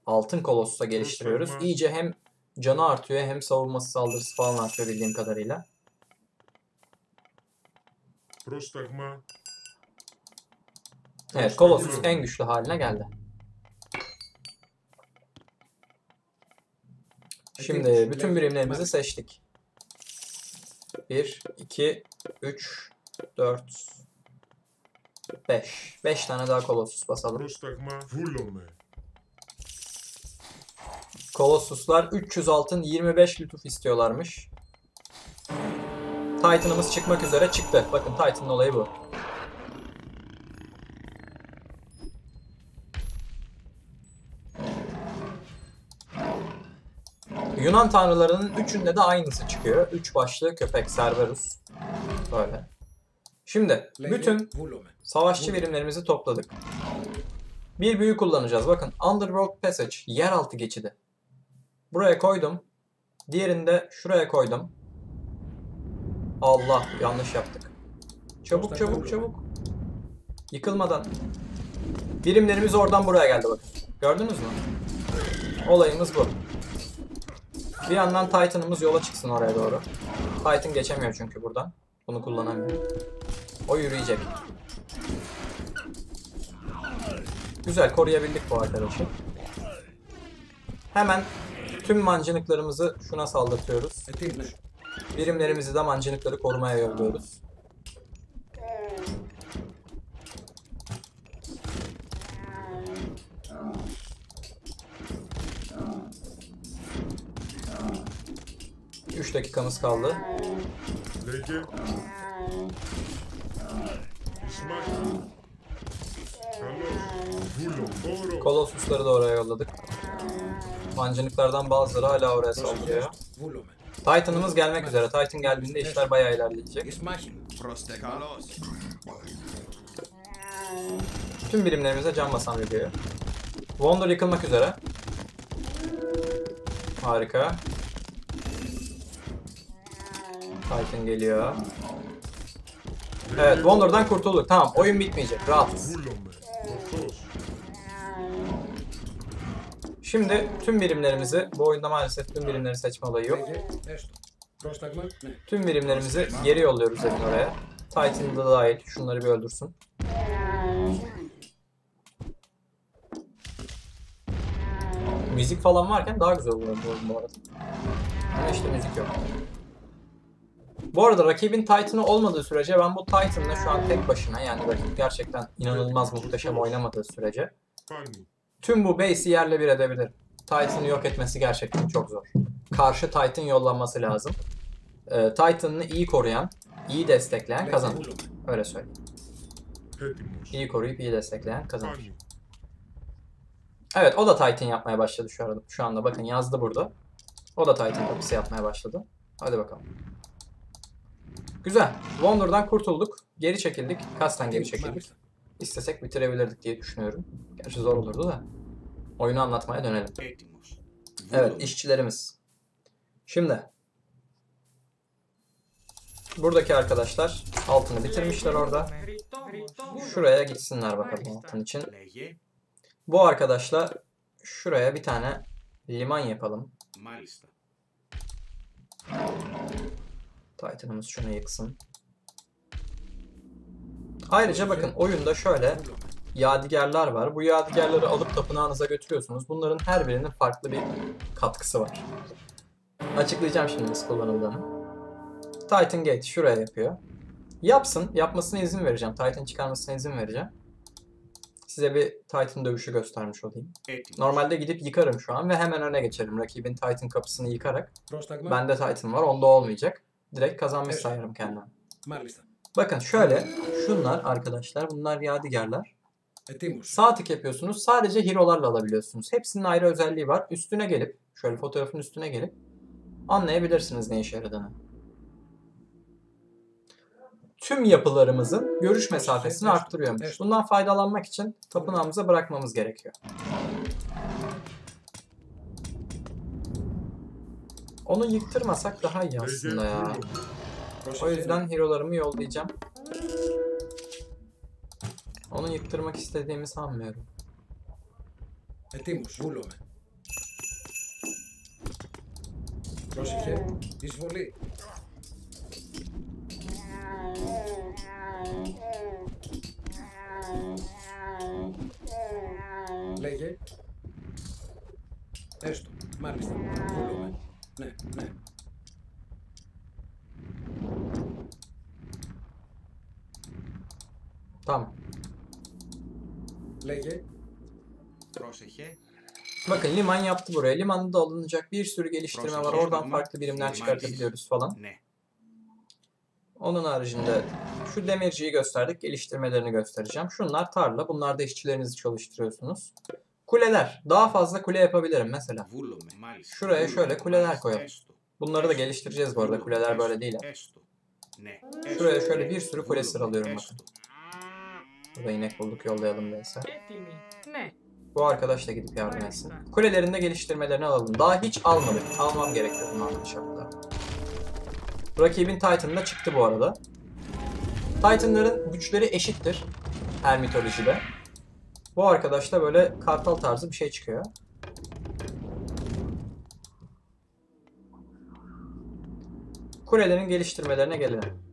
altın Kolossus'a geliştiriyoruz. İyice hem Canı artıyor hem savunması saldırısı falan artıyor bildiğim kadarıyla. Prostagma. Evet Colossus en güçlü haline geldi. Şimdi bütün birimlerimizi seçtik. 1, 2, 3, 4, 5. 5 tane daha Colossus basalım. Prostagma. Vullome. Kolossuslar 300 altın 25 lütuf istiyorlarmış. Titan'ımız çıkmak üzere çıktı. Bakın Titan'ın olayı bu. Yunan tanrılarının üçünde de aynısı çıkıyor. Üç başlı köpek Cerberus. Böyle. Şimdi bütün savaşçı birimlerimizi topladık. Bir büyü kullanacağız. Bakın Underworld Passage, yeraltı geçidi. Buraya koydum. Diğerini de şuraya koydum. Allah yanlış yaptık. Çabuk çabuk çabuk. Yıkılmadan. Birimlerimiz oradan buraya geldi bakın. Gördünüz mü? Olayımız bu. Bir yandan Titan'ımız yola çıksın oraya doğru. Titan geçemiyor çünkü buradan. Bunu kullanamıyor. O yürüyecek. Güzel koruyabildik bu arkadaşı. Hemen Tüm mancınıklarımızı şuna saldırtıyoruz. E, Birimlerimizi de mancınıkları korumaya yolluyoruz. Üç dakikamız kaldı. Peki. Kolossusları da oraya yolladık. Mancınıklardan bazıları hala oraya saldırıyor. Titan'ımız gelmek üzere. Titan geldiğinde işler bayağı ilerleyecek. Tüm birimlerimize can basan veriyor. Wonder yıkılmak üzere. Harika. Titan geliyor. Evet Wonder'dan kurtulduk. Tamam oyun bitmeyecek. Rahatız. Şimdi tüm birimlerimizi, bu oyunda maalesef tüm birimleri seçme olayı yok. Tüm birimlerimizi geri yolluyoruz zaten oraya. Titan'ı da dahil. Şunları bir öldürsün. Müzik falan varken daha güzel olur bu arada. Ama işte müzik yok. Bu arada rakibin Titan'ı olmadığı sürece ben bu Titan'la şu an tek başına yani rakip gerçekten inanılmaz muhteşem oynamadığı sürece Tüm bu base'i yerle bir edebilir. Titan'ı yok etmesi gerçekten çok zor. Karşı Titan yollanması lazım. Ee, Titan'ını iyi koruyan, iyi destekleyen kazanır. Öyle söyleyeyim. İyi koruyup iyi destekleyen kazanır. Evet o da Titan yapmaya başladı şu arada. Şu anda bakın yazdı burada. O da Titan kapısı yapmaya başladı. Hadi bakalım. Güzel. Wonder'dan kurtulduk. Geri çekildik. Kasten geri çekildik istesek bitirebilirdik diye düşünüyorum. Gerçi zor olurdu da. Oyunu anlatmaya dönelim. Evet işçilerimiz. Şimdi. Buradaki arkadaşlar altını bitirmişler orada. Şuraya gitsinler bakalım altın için. Bu arkadaşlar şuraya bir tane liman yapalım. Titan'ımız şunu yıksın. Ayrıca bakın oyunda şöyle yadigarlar var. Bu yadigarları alıp tapınağınıza götürüyorsunuz. Bunların her birinin farklı bir katkısı var. Açıklayacağım şimdi nasıl kullanıldığını. Titan Gate şuraya yapıyor. Yapsın. Yapmasına izin vereceğim. Titan çıkarmasına izin vereceğim. Size bir Titan dövüşü göstermiş olayım. Normalde gidip yıkarım şu an ve hemen öne geçerim. Rakibin Titan kapısını yıkarak. Bende Titan var. Onda olmayacak. Direkt kazanmış sayarım kendim. kendimi. Bakın şöyle şunlar arkadaşlar bunlar yadigarlar. Sağ tık yapıyorsunuz. Sadece hero'larla alabiliyorsunuz. Hepsinin ayrı özelliği var. Üstüne gelip şöyle fotoğrafın üstüne gelip anlayabilirsiniz ne işe yaradığını. Tüm yapılarımızın görüş mesafesini arttırıyormuş. Evet. Bundan faydalanmak için tapınağımıza bırakmamız gerekiyor. Onu yıktırmasak daha iyi aslında ya. O Πρόσεχε. yüzden hero'larımı yollayacağım. Onu yıktırmak istediğimi sanmıyorum. Ετοίμος. Βούλομαι. Πρόσεχε. Εισβολή. Λέγε. Έστω. Μάλιστα. Βούλομαι. Ναι, ναι. Tamam. Λέγε. Πρόσεχε. Bakın liman yaptı buraya. Limanda da alınacak bir sürü geliştirme var. Oradan farklı birimler çıkartabiliyoruz falan. Ναι. Onun haricinde şu demirciyi gösterdik. Geliştirmelerini göstereceğim. Şunlar tarla. Bunlarda işçilerinizi çalıştırıyorsunuz. Kuleler. Daha fazla kule yapabilirim mesela. Βούλομαι. Μάλιστα. Şuraya Βούλομαι. şöyle kuleler Μάλιστα. koyalım. Bunları da geliştireceğiz bu arada. Kuleler böyle değil. Şuraya şöyle bir sürü kule sıralıyorum bakın. Burada inek bulduk yollayalım neyse. Bu arkadaş da gidip yardım etsin. Kulelerinde geliştirmelerini alalım. Daha hiç almadık. Almam gerekiyor bunu almış hatta. Rakibin Titan çıktı bu arada. Titanların güçleri eşittir her mitolojide. Bu arkadaşta böyle kartal tarzı bir şey çıkıyor. Kulelerin geliştirmelerine gelelim.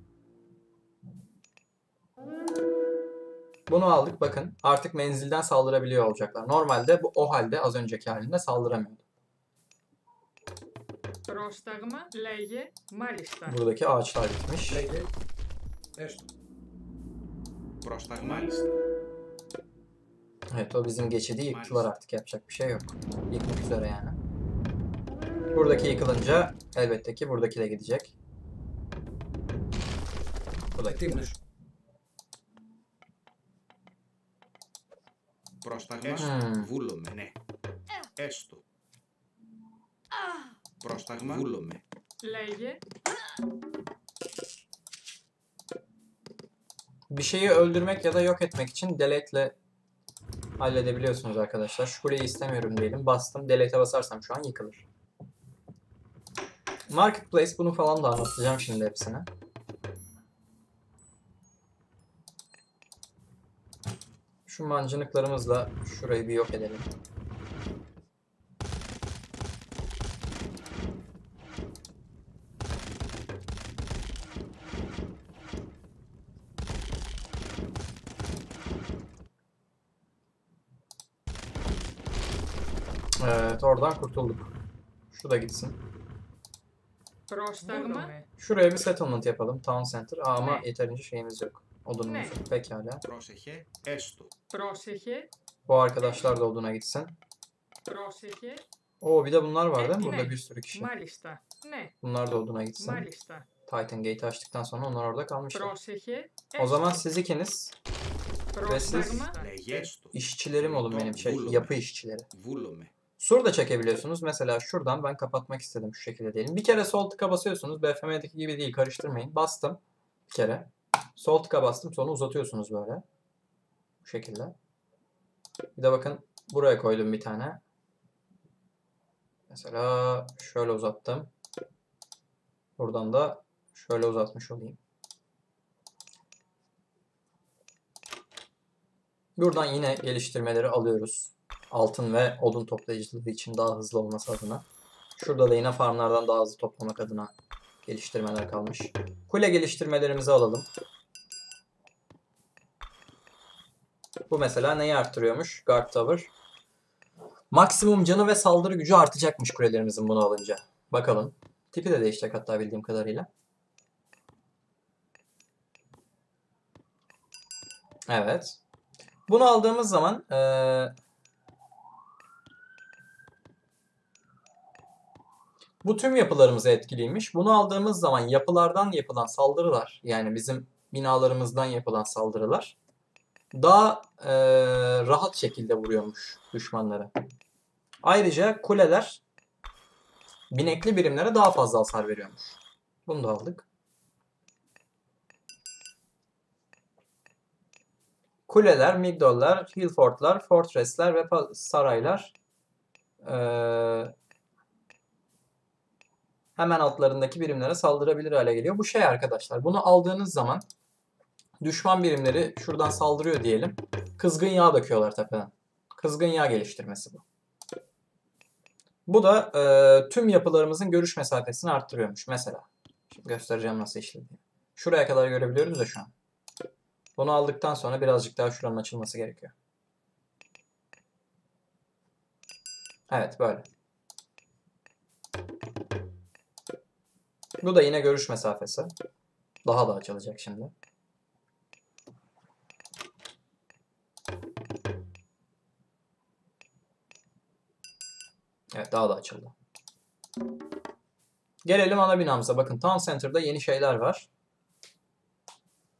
Bunu aldık bakın artık menzilden saldırabiliyor olacaklar. Normalde bu o halde az önceki halinde saldıramıyordu. Buradaki ağaçlar gitmiş. Evet o bizim geçidi yıktılar artık yapacak bir şey yok. Yıkmak üzere yani. Buradaki yıkılınca elbette ki buradaki de gidecek. Bu da gitti. Ετοίμος. Πρόσταγμα. Μμμ. Βούλομαι. Ναι. Έστω. Πρόσταγμα. Βούλομαι. Λέγε. Bir şeyi öldürmek ya da yok etmek için delete'le halledebiliyorsunuz arkadaşlar. Şu kuleyi istemiyorum diyelim. Bastım. Delete'e basarsam şu an yıkılır. Marketplace bunu falan da anlatacağım şimdi hepsine. Şu mancınıklarımızla şurayı bir yok edelim. Evet oradan kurtulduk. Şu da gitsin. Şuraya bir settlement yapalım. Town center. Ama yeterince şeyimiz yok. Odunumuz Ne? yok. Pekala. Πρόσεχε. Έστω. Πρόσεχε. Bu arkadaşlar da oduna gitsin. Πρόσεχε. Oo bir de bunlar var değil mi? Ne? Burada bir sürü kişi. Μάλιστα. Ναι. Bunlar da oduna gitsin. Μάλιστα. Titan Gate'i açtıktan sonra onlar orada kalmışlar. Πρόσεχε. O zaman siz ikiniz ve siz Πρόσταγμα. Λέγε. Έστω. işçilerim olun benim şey yapı işçileri. Βούλομαι. Sur da çekebiliyorsunuz. Mesela şuradan ben kapatmak istedim şu şekilde diyelim. Bir kere sol tıka basıyorsunuz. BFM'deki gibi değil karıştırmayın. Bastım bir kere. Sol tıka bastım sonra uzatıyorsunuz böyle. Bu şekilde. Bir de bakın buraya koydum bir tane. Mesela şöyle uzattım. Buradan da şöyle uzatmış olayım. Buradan yine geliştirmeleri alıyoruz. Altın ve odun toplayıcılığı için daha hızlı olması adına. Şurada da yine farmlardan daha hızlı toplamak adına geliştirmeler kalmış. Kule geliştirmelerimizi alalım. Bu mesela neyi arttırıyormuş? Guard Tower. Maksimum canı ve saldırı gücü artacakmış kulelerimizin bunu alınca. Bakalım. Tipi de değişecek hatta bildiğim kadarıyla. Evet. Bunu aldığımız zaman eee, bu tüm yapılarımızı etkiliymiş. Bunu aldığımız zaman yapılardan yapılan saldırılar yani bizim binalarımızdan yapılan saldırılar daha eee, rahat şekilde vuruyormuş düşmanlara. Ayrıca kuleler binekli birimlere daha fazla hasar veriyormuş. Bunu da aldık. Kuleler, migdollar, hillfortlar, fortressler ve saraylar eee, hemen altlarındaki birimlere saldırabilir hale geliyor. Bu şey arkadaşlar. Bunu aldığınız zaman düşman birimleri şuradan saldırıyor diyelim. Kızgın yağ döküyorlar tepeden. Kızgın yağ geliştirmesi bu. Bu da e, tüm yapılarımızın görüş mesafesini arttırıyormuş. Mesela. Şimdi göstereceğim nasıl işlediğini. Şuraya kadar görebiliyoruz da şu an. Bunu aldıktan sonra birazcık daha şuranın açılması gerekiyor. Evet böyle. Bu da yine görüş mesafesi. Daha da açılacak şimdi. Evet daha da açıldı. Gelelim ana binamıza. Bakın Town Center'da yeni şeyler var.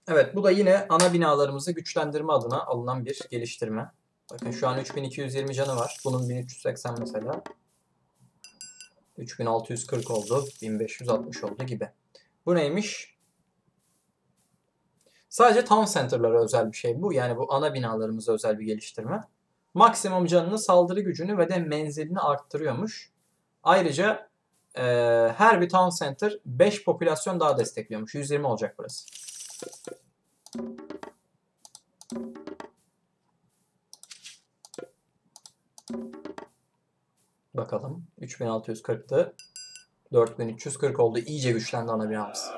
Evet bu da yine ana binalarımızı güçlendirme adına alınan bir geliştirme. Bakın şu an 3220 canı var. Bunun 1380 mesela. 3640 oldu. 1560 oldu gibi. Bu neymiş? Sadece Town Center'lara özel bir şey bu. Yani bu ana binalarımıza özel bir geliştirme. Maksimum canını, saldırı gücünü ve de menzilini arttırıyormuş. Ayrıca e, her bir Town Center 5 popülasyon daha destekliyormuş. 120 olacak burası. Bakalım. 3640'tı. 4340 oldu. İyice güçlendi ana binamız.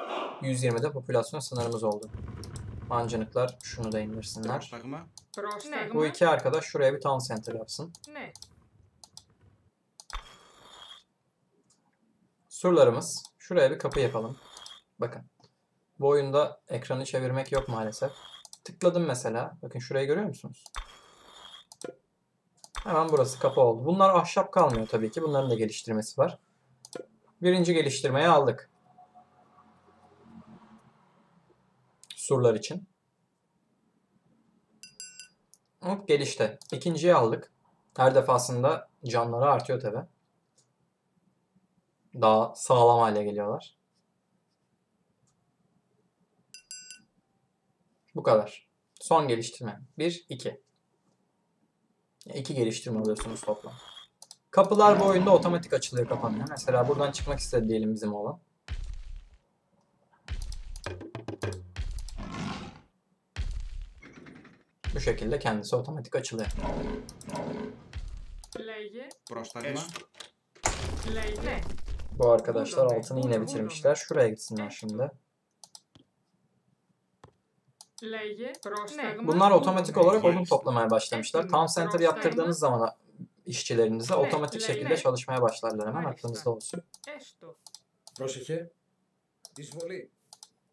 120'de popülasyon sınırımız oldu. Mancınıklar şunu da indirsinler. Bu iki arkadaş şuraya bir town center yapsın. Ne? Surlarımız. Şuraya bir kapı yapalım. Bakın. Bu oyunda ekranı çevirmek yok maalesef. Tıkladım mesela. Bakın şurayı görüyor musunuz? Hemen burası kapı oldu. Bunlar ahşap kalmıyor tabii ki. Bunların da geliştirmesi var. Birinci geliştirmeyi aldık. Surlar için. Hop gelişti. İkinciyi aldık. Her defasında canları artıyor tabi. Daha sağlam hale geliyorlar. Bu kadar. Son geliştirme. 1, 2. 2 geliştirme alıyorsunuz toplam. Kapılar bu oyunda otomatik açılıyor kapanıyor. Mesela buradan çıkmak istedi diyelim bizim oğlan. Bu şekilde kendisi otomatik açılıyor. Prostaklama. Bu arkadaşlar altını yine bitirmişler. Şuraya gitsinler şimdi. Bunlar otomatik olarak odun toplamaya başlamışlar. Town Center yaptırdığınız zaman işçilerinize otomatik şekilde çalışmaya başlarlar. Hemen aklınızda olsun.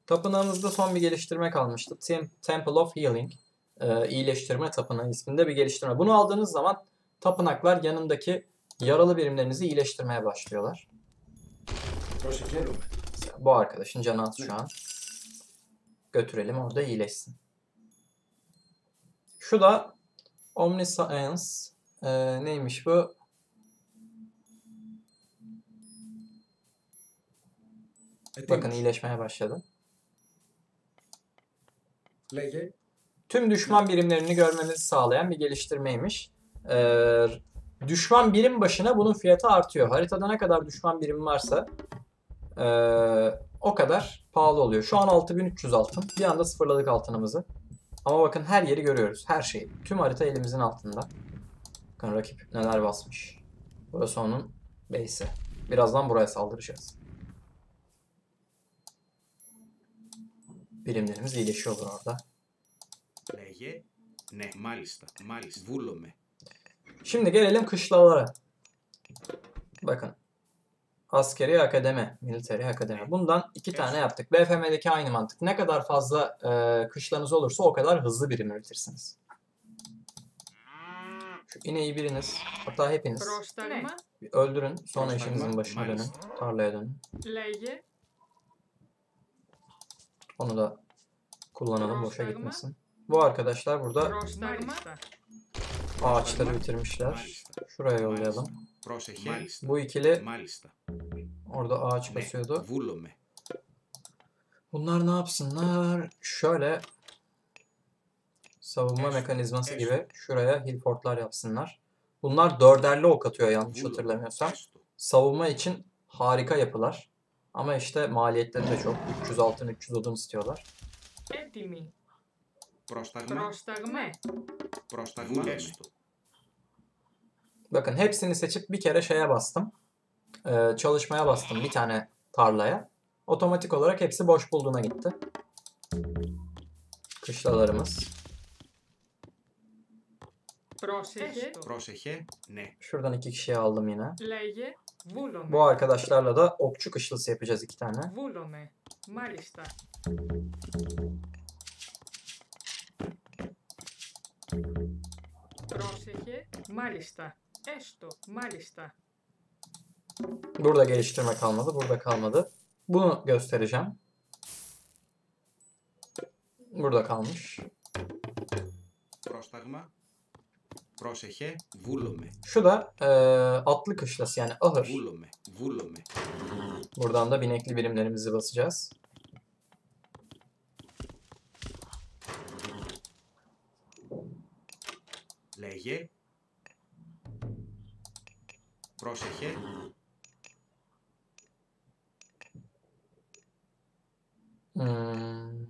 Tapınağımızda son bir geliştirme kalmıştı. Temple of Healing e, iyileştirme tapınağı isminde bir geliştirme. Bunu aldığınız zaman tapınaklar yanındaki yaralı birimlerinizi iyileştirmeye başlıyorlar. Bu arkadaşın canı az şu an. Götürelim orada iyileşsin. Şu da Omniscience. Ee, neymiş bu? Bakın iyileşmeye başladı. Lege. Tüm düşman birimlerini görmenizi sağlayan bir geliştirmeymiş. Ee, düşman birim başına bunun fiyatı artıyor. Haritada ne kadar düşman birimi varsa ee, o kadar pahalı oluyor. Şu an 6300 altın. Bir anda sıfırladık altınımızı. Ama bakın her yeri görüyoruz. Her şeyi. Tüm harita elimizin altında. Bakın rakip neler basmış. Burası onun base'i. Birazdan buraya saldıracağız. Birimlerimiz iyileşiyorlar orada. Λέγε. Ναι, μάλιστα, μάλιστα. Βούλομαι. Şimdi gelelim kışlalara. Bakın. Askeri akademi, military akademi. Bundan iki tane yaptık. BFM'deki aynı mantık. Ne kadar fazla e, kışlanız olursa o kadar hızlı birim üretirsiniz. Şu ineği biriniz, hatta hepiniz Πρόσταγμα. bir öldürün. Sonra Πρόσταγμα, işinizin başına dönün. μάλιστα. Tarlaya dönün. Λέγε. Onu da kullanalım boşa Πρόσταγμα. gitmesin. Bu arkadaşlar burada ağaçları bitirmişler. Şuraya yollayalım. Bu ikili orada ağaç basıyordu. Bunlar ne yapsınlar? Şöyle savunma mekanizması gibi şuraya hilfortlar yapsınlar. Bunlar dörderli ok atıyor yanlış hatırlamıyorsam. Savunma için harika yapılar. Ama işte maliyetleri de çok. 300 altın, 300 odun istiyorlar. Έτοιμη. Πρόσταγμα. Πρόσταγμα. Πρόσταγμα. Έστω. Bakın hepsini seçip bir kere şeye bastım. Ee, çalışmaya bastım bir tane tarlaya. Otomatik olarak hepsi boş bulduğuna gitti. Kışlalarımız. Πρόσεχε. Πρόσεχε. Ναι. Şuradan iki kişiyi aldım yine. Λέγε. Βούλομαι. Bu arkadaşlarla da okçu kışlası yapacağız iki tane. Βούλομαι. Μάλιστα. Μάλιστα. Έστω. Μάλιστα. Burada geliştirme kalmadı, burada kalmadı. Bunu göstereceğim. Burada kalmış. Πρόσταγμα. Πρόσεχε. Βούλομαι. Şu da eee, atlı kışlası yani ahır. Βούλομαι. Βούλομαι. Buradan da binekli birimlerimizi basacağız. Λέγε. Πρόσεχε. Hmm,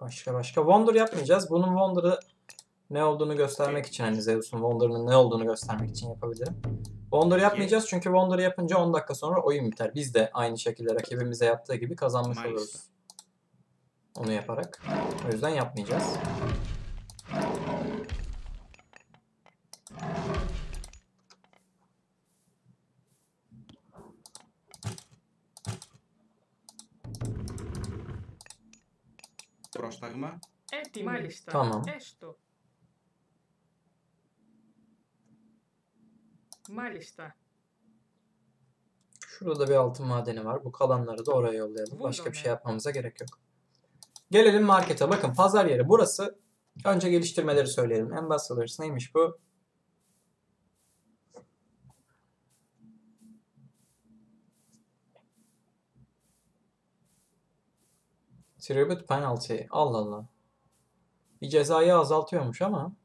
Başka başka. Wonder yapmayacağız. Bunun Wonder'ı ne olduğunu göstermek için hani Zeus'un Wonder'ının ne olduğunu göstermek için yapabilirim. Wonder yapmayacağız çünkü Wonder yapınca 10 dakika sonra oyun biter. Biz de aynı şekilde rakibimize yaptığı gibi kazanmış Maalesef. oluruz. Onu yaparak. O yüzden yapmayacağız. Πρόσταγμα. Έτοιμη. Μάλιστα. Tamam. Έστω. Μάλιστα. Şurada da bir altın madeni var. Bu kalanları da oraya yollayalım. Vur Başka bir ona. şey yapmamıza gerek yok. Gelelim markete. Bakın pazar yeri burası. Önce geliştirmeleri söyleyelim. Ambassadors neymiş bu? Tribute penalty. Allah Allah. Bir cezayı azaltıyormuş ama.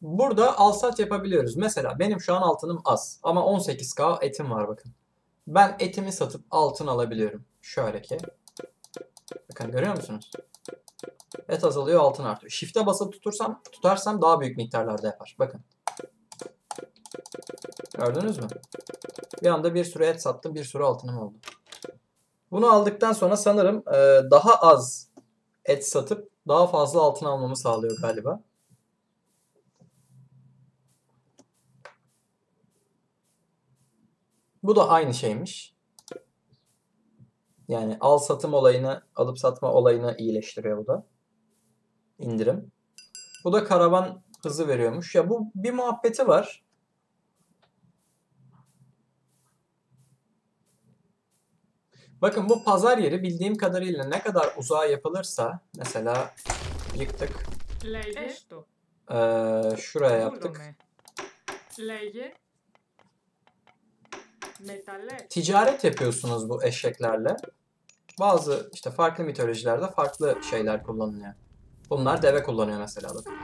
Burada alsat yapabiliyoruz. Mesela benim şu an altınım az. Ama 18k etim var bakın. Ben etimi satıp altın alabiliyorum. Şöyle ki. Bakın görüyor musunuz? Et azalıyor altın artıyor. Shift'e basılı tutursam, tutarsam daha büyük miktarlarda yapar. Bakın. Gördünüz mü? Bir anda bir sürü et sattım, bir sürü altınım oldu. Bunu aldıktan sonra sanırım e, daha az et satıp daha fazla altın almamı sağlıyor galiba. Bu da aynı şeymiş. Yani al satım olayını, alıp satma olayını iyileştiriyor bu da. İndirim. Bu da karavan hızı veriyormuş. Ya bu bir muhabbeti var. Bakın bu pazar yeri bildiğim kadarıyla ne kadar uzağa yapılırsa mesela yıktık. Ee, şuraya yaptık. Ticaret yapıyorsunuz bu eşeklerle. Bazı işte farklı mitolojilerde farklı şeyler kullanılıyor. Bunlar deve kullanıyor mesela bakın.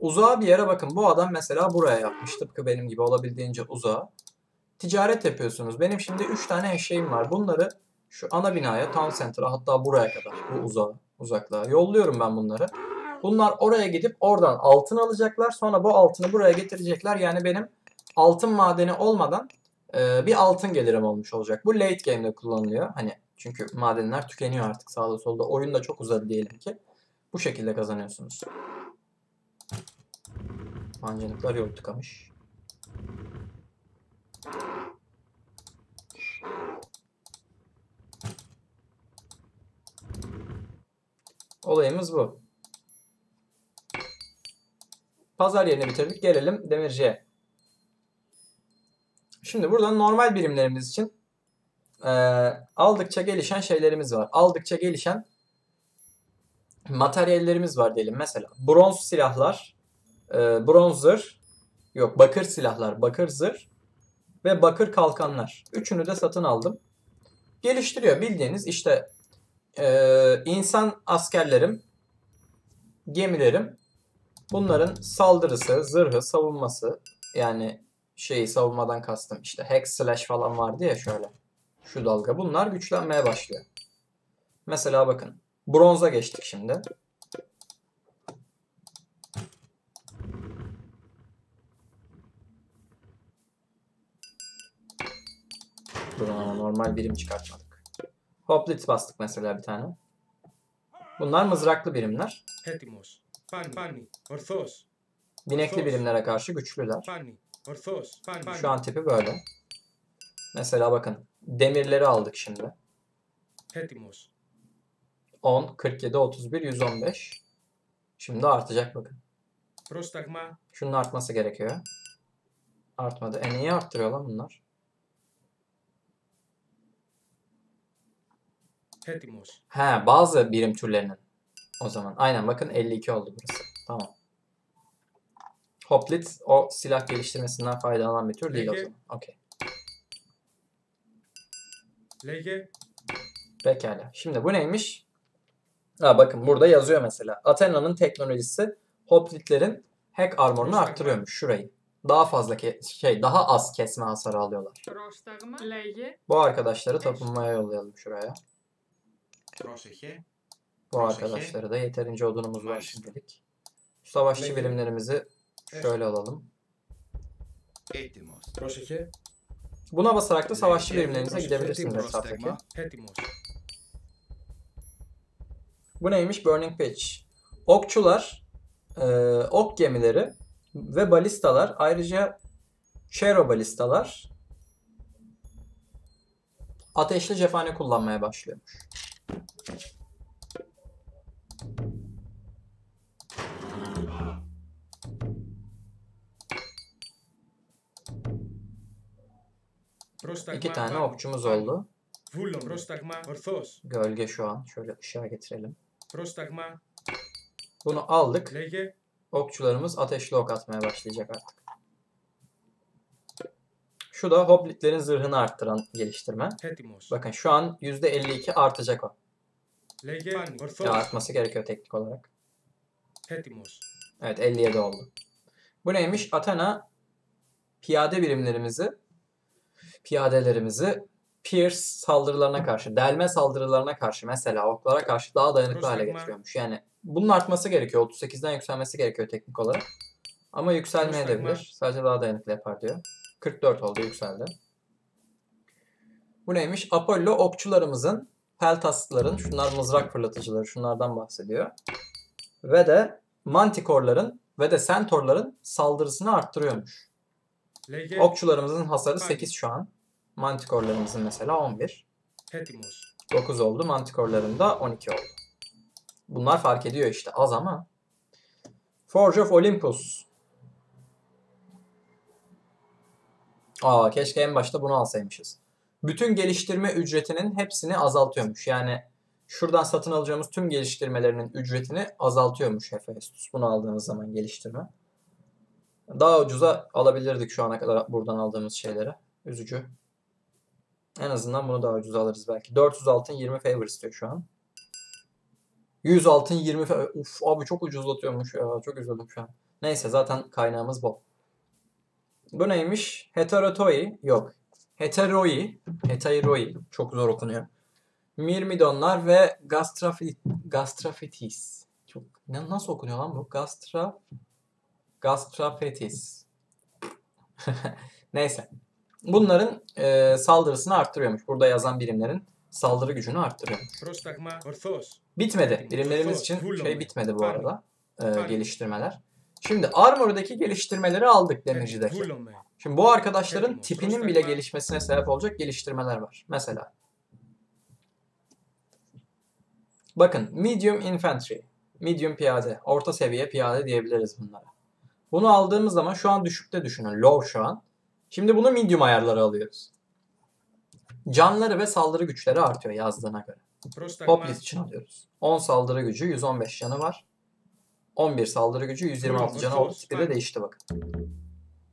Uzağa bir yere bakın. Bu adam mesela buraya yapmış. Tıpkı benim gibi olabildiğince uzağa. Ticaret yapıyorsunuz. Benim şimdi 3 tane eşeğim var. Bunları şu ana binaya, town center'a hatta buraya kadar bu uzağa, uzaklığa yolluyorum ben bunları. Bunlar oraya gidip oradan altın alacaklar. Sonra bu altını buraya getirecekler. Yani benim altın madeni olmadan e, bir altın gelirim olmuş olacak. Bu late game'de kullanılıyor. Hani çünkü madenler tükeniyor artık sağda solda. Oyun da çok uzadı diyelim ki. Bu şekilde kazanıyorsunuz. Mancınıklar yol tıkamış. Olayımız bu. Pazar yerini bitirdik. Gelelim demirciye. Şimdi burada normal birimlerimiz için eee, aldıkça gelişen şeylerimiz var. Aldıkça gelişen materyallerimiz var diyelim. Mesela bronz silahlar, eee bronz zırh, yok bakır silahlar, bakır zırh ve bakır kalkanlar. Üçünü de satın aldım. Geliştiriyor bildiğiniz işte eee, insan askerlerim, gemilerim bunların saldırısı, zırhı, savunması yani şeyi savunmadan kastım işte hack slash falan vardı ya şöyle şu dalga bunlar güçlenmeye başlıyor. Mesela bakın bronza geçtik şimdi. Ama normal birim çıkartmadık. Hoplitz bastık mesela bir tane. Bunlar mızraklı birimler. Binekli birimlere karşı güçlüler. Şu an tipi böyle. Mesela bakın demirleri aldık şimdi. 10, 47, 31, 115. Şimdi artacak bakın. Şunun artması gerekiyor. Artmadı. E niye arttırıyor bunlar? Έτοιμος. He bazı birim türlerinin. O zaman. Aynen bakın 52 oldu burası. Tamam. Hoplit o silah geliştirmesinden faydalanan bir tür değil o Peki. zaman. Okey. Λέγε. Pekala. Şimdi bu neymiş? Ha bakın burada yazıyor mesela. Athena'nın teknolojisi hoplitlerin hack armorunu Prostagram. arttırıyormuş şurayı. Daha fazla ke- şey daha az kesme hasarı alıyorlar. Πρόσταγμα. Λέγε. Bu arkadaşları tapınmaya yollayalım şuraya. Πρόσεχε. Bu Proşeke. arkadaşları da yeterince odunumuz var Nice. şimdilik. Savaşçı Peki. birimlerimizi şöyle alalım. Έτοιμος. Πρόσεχε. Buna basarak da savaşçı Peki. birimlerinize Proşeke. gidebilirsiniz etraftaki. Πρόσταγμα. Έτοιμος. Bu neymiş? Burning Pitch. Okçular, e, ok gemileri ve balistalar ayrıca Chero balistalar ateşli cephane kullanmaya başlıyormuş. İki tane okçumuz oldu. Gölge şu an. Şöyle ışığa getirelim. Bunu aldık. Okçularımız ateşli ok atmaya başlayacak artık. Şu da hoplitlerin zırhını arttıran geliştirme. Bakın şu an %52 artacak o. Λέγε. Πάνι. Ya Ορθός. artması gerekiyor teknik olarak. Έτοιμος. Evet 57 oldu. Bu neymiş? Athena piyade birimlerimizi, piyadelerimizi Pierce saldırılarına karşı, delme saldırılarına karşı mesela oklara karşı daha dayanıklı hale Proşekma. getiriyormuş. Yani bunun artması gerekiyor. 38'den yükselmesi gerekiyor teknik olarak. Ama yükselmeye de Proşekma. bilir. Sadece daha dayanıklı yapar diyor. 44 oldu yükseldi. Bu neymiş? Apollo okçularımızın, peltasların, şunlar mızrak fırlatıcıları, şunlardan bahsediyor. Ve de mantikorların ve de sentorların saldırısını arttırıyormuş. LG. Okçularımızın hasarı 8 şu an. Mantikorlarımızın mesela 11. 9 oldu. Mantikorların da 12 oldu. Bunlar fark ediyor işte. Az ama. Forge of Olympus. Aa keşke en başta bunu alsaymışız. Bütün geliştirme ücretinin hepsini azaltıyormuş. Yani şuradan satın alacağımız tüm geliştirmelerinin ücretini azaltıyormuş Hephaestus. Bunu aldığımız zaman geliştirme. Daha ucuza alabilirdik şu ana kadar buradan aldığımız şeyleri. Üzücü. En azından bunu daha ucuza alırız belki. 400 altın 20 favor istiyor şu an. 100 altın 20 favor. Uf abi çok ucuzlatıyormuş ya. Çok üzüldüm şu an. Neyse zaten kaynağımız bol. Bu neymiş? Heterotoi. Yok heteroi, heteroi çok zor okunuyor. Mirmidonlar ve gastrafit, gastrafetis. Çok ne, nasıl okunuyor lan bu? Gastra gastrafetis. Neyse. Bunların e, saldırısını arttırıyormuş. Burada yazan birimlerin saldırı gücünü arttırıyor. Bitmedi. Birimlerimiz için şey bitmedi bu arada. E, geliştirmeler. Şimdi armordaki geliştirmeleri aldık demircideki. Şimdi bu arkadaşların tipinin bile gelişmesine sebep olacak geliştirmeler var. Mesela. Bakın medium infantry, medium piyade, orta seviye piyade diyebiliriz bunlara. Bunu aldığımız zaman şu an düşükte düşünün. Low şu an. Şimdi bunu medium ayarları alıyoruz. Canları ve saldırı güçleri artıyor yazdığına göre. Poplis için alıyoruz. 10 saldırı gücü 115 canı var. 11 saldırı gücü 126 canı oldu. Tipi de değişti bakın.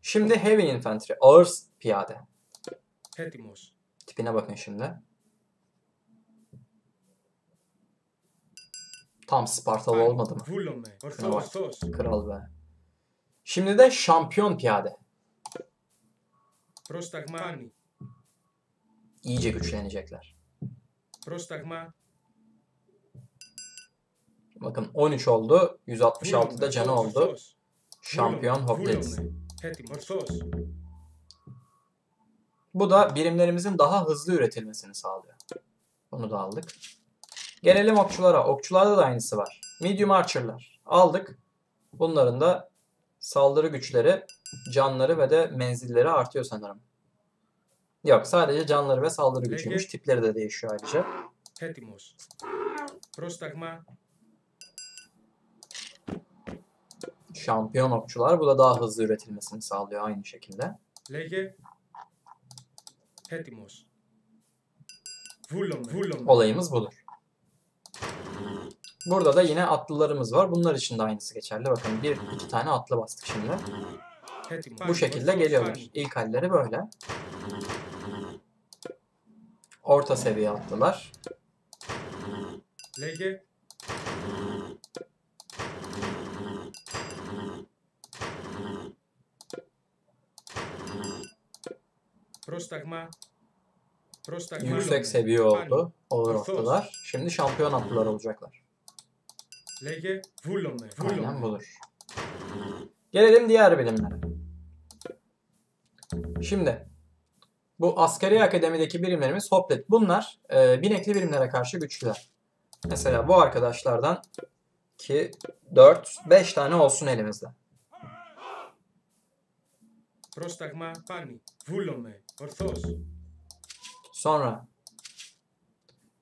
Şimdi heavy infantry, ağır piyade. Etimos. Tipine bakın şimdi. Tam Spartalı olmadı mı? Kral, kral be. Şimdi de şampiyon piyade. Prostagmani. İyice güçlenecekler. Prostagma. Bakın 13 oldu. 166'da canı oldu. Şampiyon Hoplitz. Βούλομαι. Έτοιμο. Ορθός. Bu da birimlerimizin daha hızlı üretilmesini sağlıyor. Bunu da aldık. Gelelim okçulara. Okçularda da aynısı var. Medium Archer'lar. Aldık. Bunların da saldırı güçleri, canları ve de menzilleri artıyor sanırım. Yok sadece canları ve saldırı gücüymüş. Tipleri de değişiyor ayrıca. Έτοιμος. Πρόσταγμα. şampiyon okçular. Bu da daha hızlı üretilmesini sağlıyor aynı şekilde. Lege Petimos. Vulum, vulum. Olayımız budur. Burada da yine atlılarımız var. Bunlar için de aynısı geçerli. Bakın bir iki tane atlı bastık şimdi. Bu şekilde geliyorlar. İlk halleri böyle. Orta seviye atlılar. Lege Prostagma Prostagma Yüksek seviye oldu. Hani Olur oldular. Şimdi şampiyon atlılar olacaklar. Lege Vullon'e. Aynen budur. Gelelim diğer bilimlere. Şimdi bu askeri akademideki birimlerimiz hoplet. Bunlar e, binekli birimlere karşı güçlüler. Mesela bu arkadaşlardan 2, 4, 5 tane olsun elimizde. Prostagma pani, vulome, Hırsız. Sonra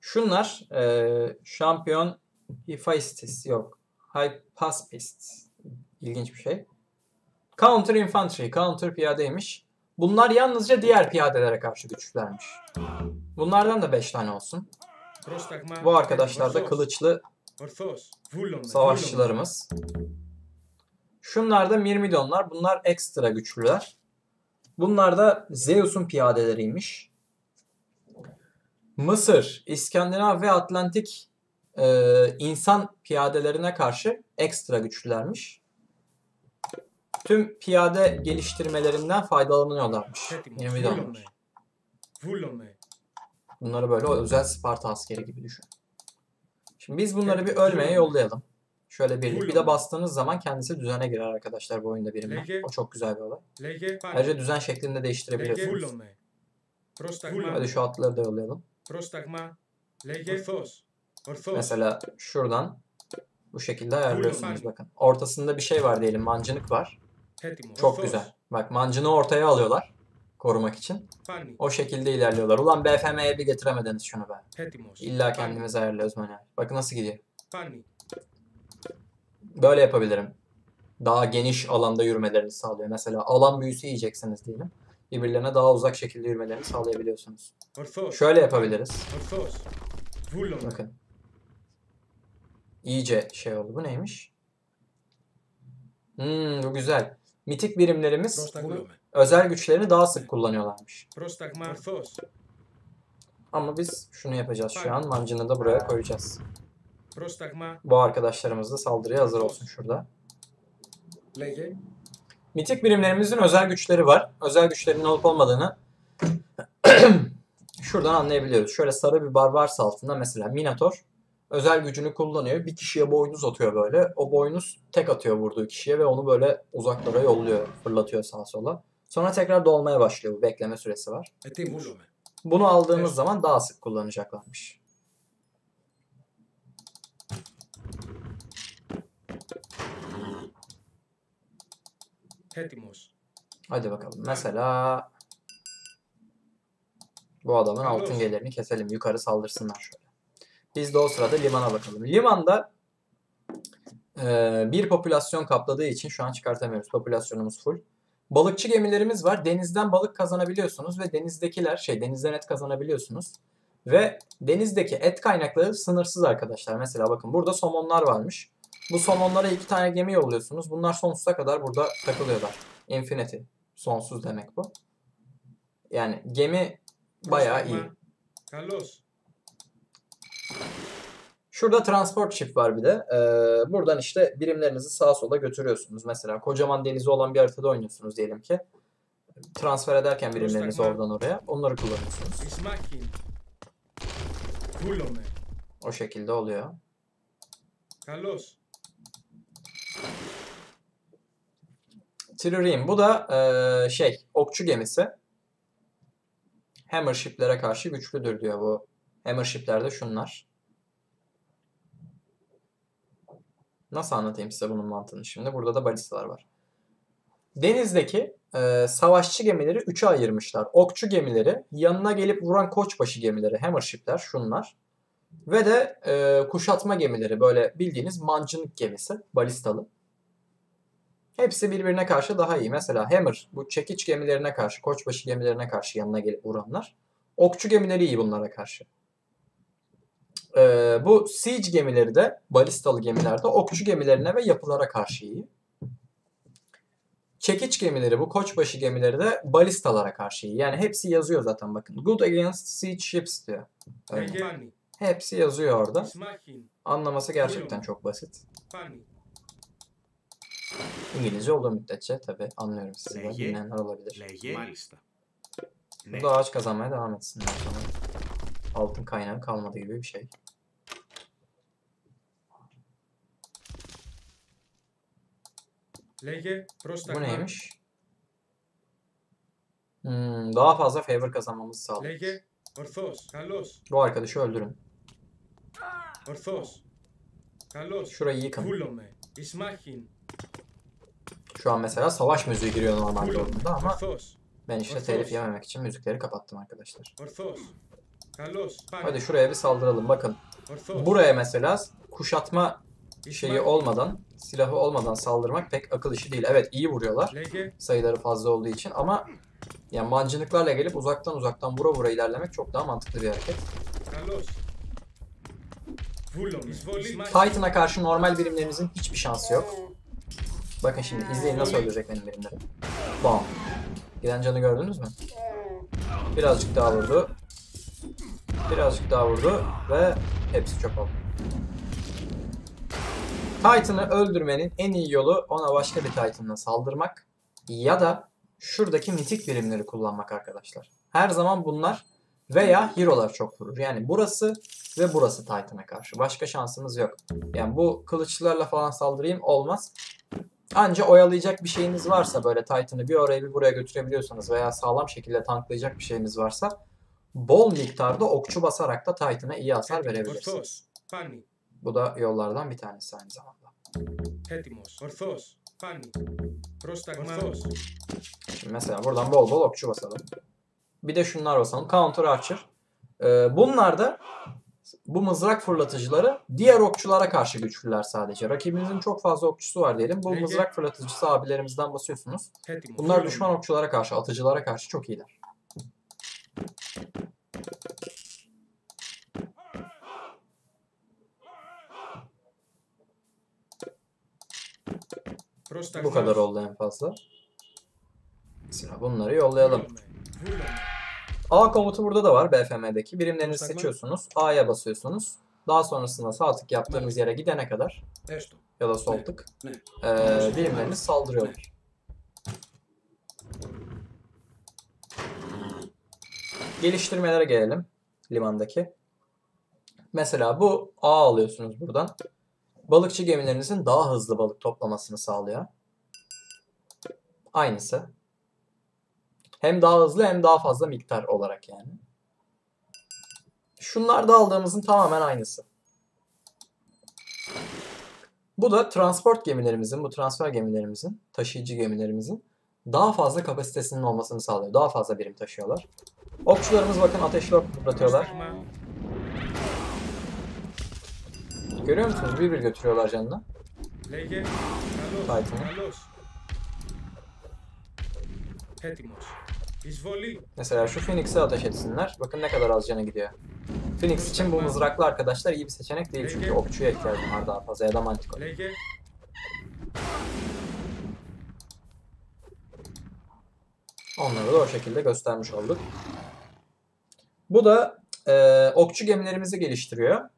şunlar e, şampiyon Hephaestus yok. Hypaspist. İlginç bir şey. Counter Infantry. Counter piyadeymiş. Bunlar yalnızca diğer piyadelere karşı güçlermiş. Bunlardan da 5 tane olsun. Bu arkadaşlar da kılıçlı savaşçılarımız. Şunlar da Mirmidonlar. Bunlar ekstra güçlüler. Bunlar da Zeus'un piyadeleriymiş. Mısır, İskandinav ve Atlantik e, insan piyadelerine karşı ekstra güçlülermiş. Tüm piyade geliştirmelerinden faydalanıyorlarmış. Yemidonlar. Bunları böyle özel Sparta askeri gibi düşün. Şimdi biz bunları bir ölmeye yollayalım. Şöyle birlik. Bir de bastığınız zaman kendisi düzene girer arkadaşlar bu oyunda birimle. O çok güzel bir olay. Ayrıca düzen şeklinde değiştirebiliyorsunuz. Hadi şu atları da yollayalım. Mesela şuradan bu şekilde ayarlıyorsunuz bakın. Ortasında bir şey var diyelim mancınık var. Çok güzel. Bak mancını ortaya alıyorlar korumak için. O şekilde ilerliyorlar. Ulan BFM'ye bir getiremediniz şunu be. İlla kendimiz ayarlıyoruz manuel. Bakın nasıl gidiyor. Böyle yapabilirim. Daha geniş alanda yürümelerini sağlıyor. Mesela alan büyüsü yiyeceksiniz diyelim. Birbirlerine daha uzak şekilde yürümelerini sağlayabiliyorsunuz. Şöyle yapabiliriz. Bakın. İyice şey oldu. Bu neymiş? Hmm, bu güzel. Mitik birimlerimiz bu özel güçlerini daha sık kullanıyorlarmış. Ama biz şunu yapacağız şu an. Mancını da buraya koyacağız. Bu arkadaşlarımız da saldırıya hazır olsun şurada. Mitik birimlerimizin özel güçleri var. Özel güçlerin olup olmadığını şuradan anlayabiliyoruz. Şöyle sarı bir bar varsa altında mesela Minator özel gücünü kullanıyor. Bir kişiye boynuz atıyor böyle. O boynuz tek atıyor vurduğu kişiye ve onu böyle uzaklara yolluyor, fırlatıyor sağa sola. Sonra tekrar dolmaya başlıyor. Bu bekleme süresi var. Bunu aldığımız zaman daha sık kullanacaklarmış. Tetimos. Hadi bakalım. Mesela bu adamın Hello. altın gelirini keselim. Yukarı saldırsınlar şöyle. Biz de o sırada limana bakalım. Limanda e, bir popülasyon kapladığı için şu an çıkartamıyoruz. Popülasyonumuz full. Balıkçı gemilerimiz var. Denizden balık kazanabiliyorsunuz ve denizdekiler şey denizden et kazanabiliyorsunuz. Ve denizdeki et kaynakları sınırsız arkadaşlar. Mesela bakın burada somonlar varmış. Bu somonlara iki tane gemi yolluyorsunuz. Bunlar sonsuza kadar burada takılıyorlar. Infinity. Sonsuz demek bu. Yani gemi bayağı iyi. Carlos. Şurada transport ship var bir de. Ee, buradan işte birimlerinizi sağa sola götürüyorsunuz. Mesela kocaman denizi olan bir haritada oynuyorsunuz diyelim ki. Transfer ederken birimlerinizi oradan oraya. Onları kullanıyorsunuz. O şekilde oluyor. Carlos. Trireme. Bu da eee, şey okçu gemisi. Hammer ship'lere karşı güçlüdür diyor bu. Hammer ship'ler de şunlar. Nasıl anlatayım size bunun mantığını şimdi? Burada da balistalar var. Denizdeki eee, savaşçı gemileri 3'e ayırmışlar. Okçu gemileri, yanına gelip vuran koçbaşı gemileri, hammer ship'ler şunlar. Ve de eee, kuşatma gemileri böyle bildiğiniz mancınık gemisi, balistalı. Hepsi birbirine karşı daha iyi. Mesela Hammer bu çekiç gemilerine karşı, koçbaşı gemilerine karşı yanına gelip vuranlar. Okçu gemileri iyi bunlara karşı. Ee, bu siege gemileri de balistalı gemilerde okçu gemilerine ve yapılara karşı iyi. Çekiç gemileri bu koçbaşı gemileri de balistalara karşı iyi. Yani hepsi yazıyor zaten bakın. Good against siege ships diyor. Öyle. Hepsi yazıyor orada. Anlaması gerçekten çok basit. İngilizce olduğu müddetçe tabi anlıyorum sizi de dinleyenler olabilir. Bu da ağaç kazanmaya devam etsinler sonra. Altın kaynağı kalmadı gibi bir şey. Bu neymiş? Hmm, daha fazla favor kazanmamızı sağlıyor. Bu arkadaşı öldürün. Ορθός. Καλώς. Şurayı yıkın. Βούλομαι. Ισμάχιν. Şu an mesela savaş müziği giriyor normalde Βούλομαι. oyunda ama Ορθός. ben işte Orta telif olsun. yememek için müzikleri kapattım arkadaşlar. Ορθός. Καλώς. Πάνι. Hadi şuraya bir saldıralım. Bakın Ορθός. buraya mesela kuşatma şeyi Ισμάχιν. olmadan, silahı olmadan saldırmak pek akıl işi değil. Evet iyi vuruyorlar. Λέγε. sayıları fazla olduğu için ama yani mancınıklarla gelip uzaktan uzaktan vura vura ilerlemek çok daha mantıklı bir hareket. Καλώς. Titan'a karşı normal birimlerimizin hiçbir şansı yok. Bakın şimdi izleyin nasıl öldürecek benim birimleri. Bom. Giden canı gördünüz mü? Birazcık daha vurdu. Birazcık daha vurdu ve hepsi çöp oldu. Titan'ı öldürmenin en iyi yolu ona başka bir Titan'la saldırmak ya da şuradaki mitik birimleri kullanmak arkadaşlar. Her zaman bunlar veya hero'lar çok vurur. Yani burası ve burası Titan'a karşı. Başka şansımız yok. Yani bu kılıçlarla falan saldırayım olmaz. Anca oyalayacak bir şeyiniz varsa böyle Titan'ı bir oraya bir buraya götürebiliyorsanız veya sağlam şekilde tanklayacak bir şeyiniz varsa bol miktarda okçu basarak da Titan'a iyi hasar verebilirsiniz. Bu da yollardan bir tanesi aynı zamanda. Şimdi mesela buradan bol bol okçu basalım. Bir de şunlar basalım. Counter Archer. Ee, bunlar da bu mızrak fırlatıcıları diğer okçulara karşı güçlüler sadece. Rakibinizin çok fazla okçusu var diyelim. Bu mızrak fırlatıcısı abilerimizden basıyorsunuz. Bunlar düşman okçulara karşı, atıcılara karşı çok iyiler. Bu kadar oldu en fazla. Mesela bunları yollayalım. A komutu burada da var BFM'deki. Birimlerinizi Saklan. seçiyorsunuz. A'ya basıyorsunuz. Daha sonrasında sağ tık yaptığımız yere gidene kadar ya da sol tık e, birimleriniz saldırıyorlar. Geliştirmelere gelelim limandaki. Mesela bu A alıyorsunuz buradan. Balıkçı gemilerinizin daha hızlı balık toplamasını sağlıyor. Aynısı. Hem daha hızlı hem daha fazla miktar olarak yani. Şunlar da aldığımızın tamamen aynısı. Bu da transport gemilerimizin, bu transfer gemilerimizin, taşıyıcı gemilerimizin daha fazla kapasitesinin olmasını sağlıyor. Daha fazla birim taşıyorlar. Okçularımız bakın ateşli ok fırlatıyorlar. Görüyor musunuz? Bir bir götürüyorlar canına. Titan'ı. Mesela şu Phoenix'e ateş etsinler. Bakın ne kadar az canı gidiyor. Phoenix için bu mızraklı arkadaşlar iyi bir seçenek değil çünkü okçuya ihtiyacım var daha fazla ya da mantikon. Onları da o şekilde göstermiş olduk. Bu da e, okçu gemilerimizi geliştiriyor.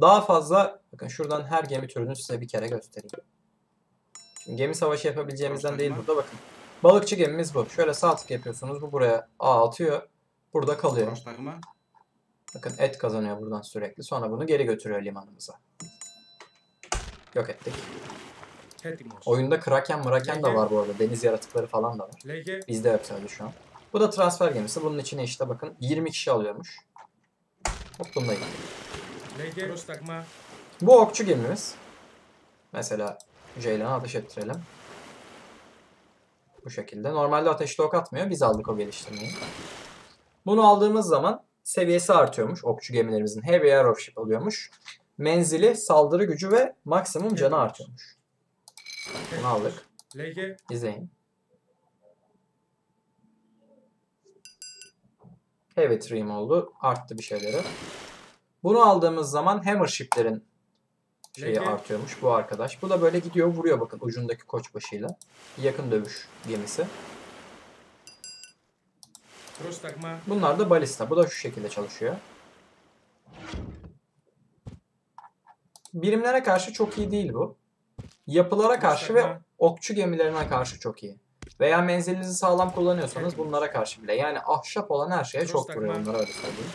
Daha fazla, bakın şuradan her gemi türünü size bir kere göstereyim. Şimdi gemi savaşı yapabileceğimizden değil burada bakın. Balıkçı gemimiz bu. Şöyle sağ tık yapıyorsunuz. Bu buraya ağ atıyor. Burada kalıyor. Bakın et kazanıyor buradan sürekli. Sonra bunu geri götürüyor limanımıza. Yok ettik. Oyunda kraken mıraken de var bu arada. Deniz yaratıkları falan da var. Bizde yok sadece şu an. Bu da transfer gemisi. Bunun içine işte bakın 20 kişi alıyormuş. Hop bununla ilgili. Bu okçu gemimiz. Mesela Ceylan'a ateş ettirelim. Bu şekilde. Normalde ateşli ok atmıyor. Biz aldık o geliştirmeyi. Bunu aldığımız zaman seviyesi artıyormuş. Okçu gemilerimizin heavy air of ship alıyormuş. Menzili, saldırı gücü ve maksimum canı artıyormuş. Bunu aldık. LG. İzleyin. Heavy trim oldu. Arttı bir şeyleri. Bunu aldığımız zaman hammer shiplerin şeyi Peki. artıyormuş bu arkadaş. Bu da böyle gidiyor vuruyor bakın ucundaki koçbaşıyla. Yakın dövüş gemisi. Bunlar da balista. Bu da şu şekilde çalışıyor. Birimlere karşı çok iyi değil bu. Yapılara karşı ve okçu gemilerine karşı çok iyi. Veya menzilinizi sağlam kullanıyorsanız bunlara karşı bile. Yani ahşap olan her şeye çok vuruyor bunlara öyle söyleyeyim.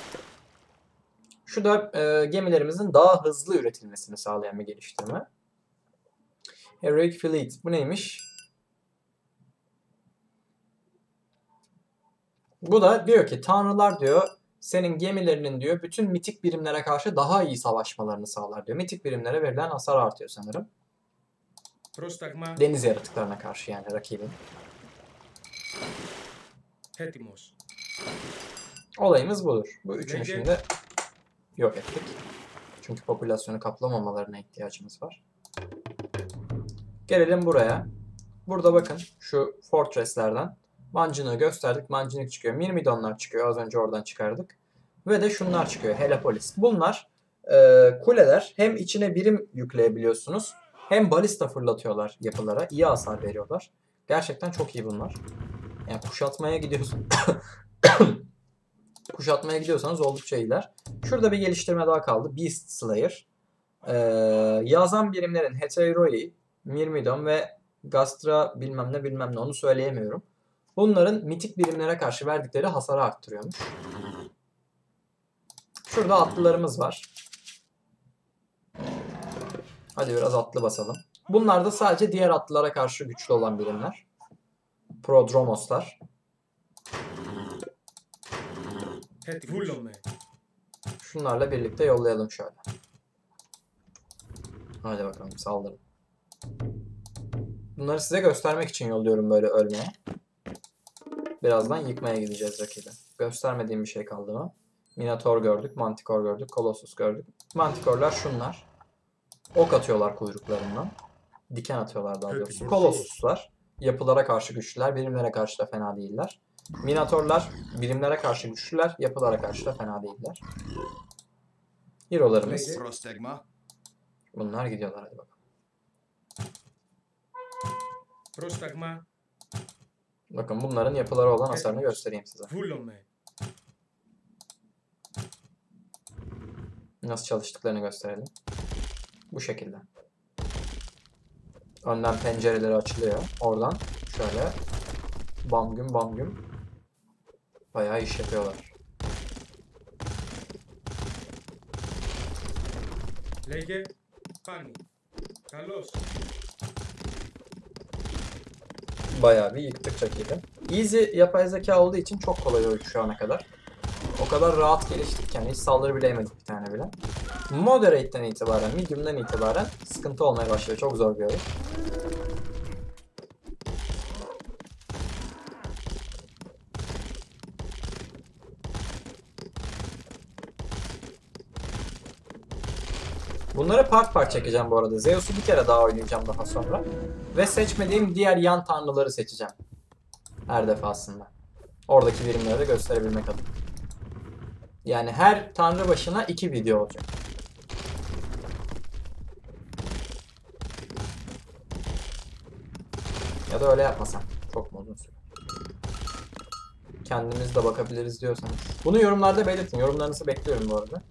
Şu da e, gemilerimizin daha hızlı üretilmesini sağlayan bir geliştirme. Heroic Fleet. Bu neymiş? Bu da diyor ki tanrılar diyor senin gemilerinin diyor bütün mitik birimlere karşı daha iyi savaşmalarını sağlar diyor. Mitik birimlere verilen hasar artıyor sanırım. Prostagma. Deniz yaratıklarına karşı yani rakibin. Hetimos. Olayımız budur. Bu üçünü şimdi yok ettik. Çünkü popülasyonu kaplamamalarına ihtiyacımız var. Gelelim buraya. Burada bakın şu fortresslerden mancınığı gösterdik. Mancınık çıkıyor. Mirmidonlar çıkıyor. Az önce oradan çıkardık. Ve de şunlar çıkıyor. Helepolis. Bunlar e, kuleler. Hem içine birim yükleyebiliyorsunuz. Hem balista fırlatıyorlar yapılara. İyi hasar veriyorlar. Gerçekten çok iyi bunlar. Yani kuşatmaya gidiyorsun. kuşatmaya gidiyorsanız oldukça iyiler. Şurada bir geliştirme daha kaldı. Beast Slayer. Ee, yazan birimlerin Heteroi, Myrmidon ve Gastra bilmem ne bilmem ne onu söyleyemiyorum. Bunların mitik birimlere karşı verdikleri hasarı arttırıyormuş. Şurada atlılarımız var. Hadi biraz atlı basalım. Bunlar da sadece diğer atlılara karşı güçlü olan birimler. Prodromoslar. Şunlarla birlikte yollayalım şöyle. Hadi bakalım saldırın. Bunları size göstermek için yolluyorum böyle ölmeye. Birazdan yıkmaya gideceğiz rakibi. Göstermediğim bir şey kaldı mı? Minator gördük, Mantikor gördük, Kolossus gördük. Mantikorlar şunlar. Ok atıyorlar kuyruklarından. Diken atıyorlar daha doğrusu. Kolossuslar. Yapılara karşı güçlüler, birimlere karşı da fena değiller. Minatorlar bilimlere karşı güçlüler, yapılara karşı da fena değiller. Hero'larımız. Bunlar gidiyorlar hadi bakalım. Prostagma. Bakın bunların yapıları olan hasarını göstereyim size. Nasıl çalıştıklarını gösterelim. Bu şekilde. Önden pencereleri açılıyor. Oradan şöyle bam güm bam güm bayağı iş yapıyorlar. Λέγε. Φάνη. Καλός. Bayağı bir yıktık rakibi. Easy yapay zeka olduğu için çok kolay oyun şu ana kadar. O kadar rahat geliştik ki yani hiç saldırı bile yemedik bir tane bile. Moderate'den itibaren, medium'dan itibaren sıkıntı olmaya başlıyor. Çok zor bir oyun. Bunları part part çekeceğim bu arada. Zeus'u bir kere daha oynayacağım daha sonra. Ve seçmediğim diğer yan tanrıları seçeceğim. Her defasında. Oradaki birimleri de gösterebilmek adına. Yani her tanrı başına iki video olacak. Ya da öyle yapmasam. Çok mu uzun süre? Kendimiz de bakabiliriz diyorsanız. Bunu yorumlarda belirtin. Yorumlarınızı bekliyorum bu arada.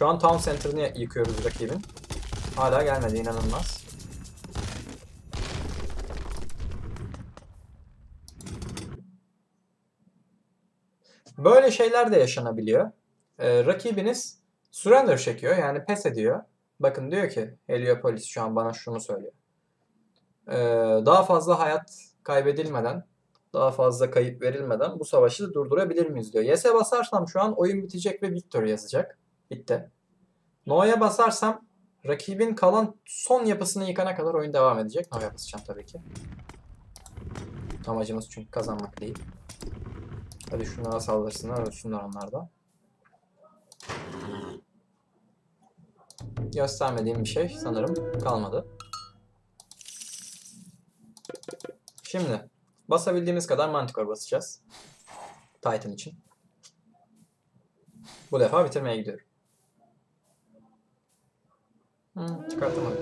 Şu an Town Center'ını yıkıyoruz rakibin. Hala gelmedi inanılmaz. Böyle şeyler de yaşanabiliyor. Ee, rakibiniz surrender çekiyor yani pes ediyor. Bakın diyor ki Heliopolis şu an bana şunu söylüyor. Ee, daha fazla hayat kaybedilmeden, daha fazla kayıp verilmeden bu savaşı durdurabilir miyiz diyor. Yes'e basarsam şu an oyun bitecek ve victory yazacak. Bitti. No'ya basarsam rakibin kalan son yapısını yıkana kadar oyun devam edecek. No'ya basacağım tabii ki. Amacımız çünkü kazanmak değil. Hadi şunlara saldırsınlar, ölsünler onlar da. Göstermediğim bir şey sanırım kalmadı. Şimdi basabildiğimiz kadar Manticore basacağız. Titan için. Bu defa bitirmeye gidiyorum. Hı, çıkartamadım.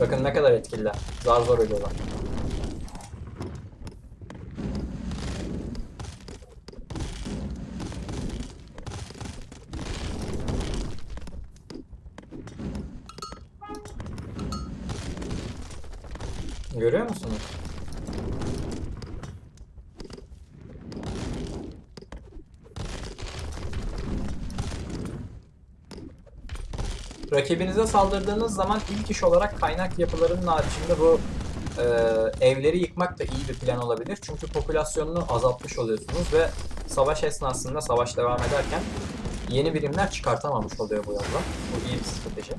Bakın ne kadar etkililer. Zar zor ölüyorlar. Görüyor musunuz? Rakibinize saldırdığınız zaman ilk iş olarak kaynak yapılarının haricinde bu e, evleri yıkmak da iyi bir plan olabilir. Çünkü popülasyonunu azaltmış oluyorsunuz ve savaş esnasında savaş devam ederken yeni birimler çıkartamamış oluyor bu yolla. Bu iyi bir strateji.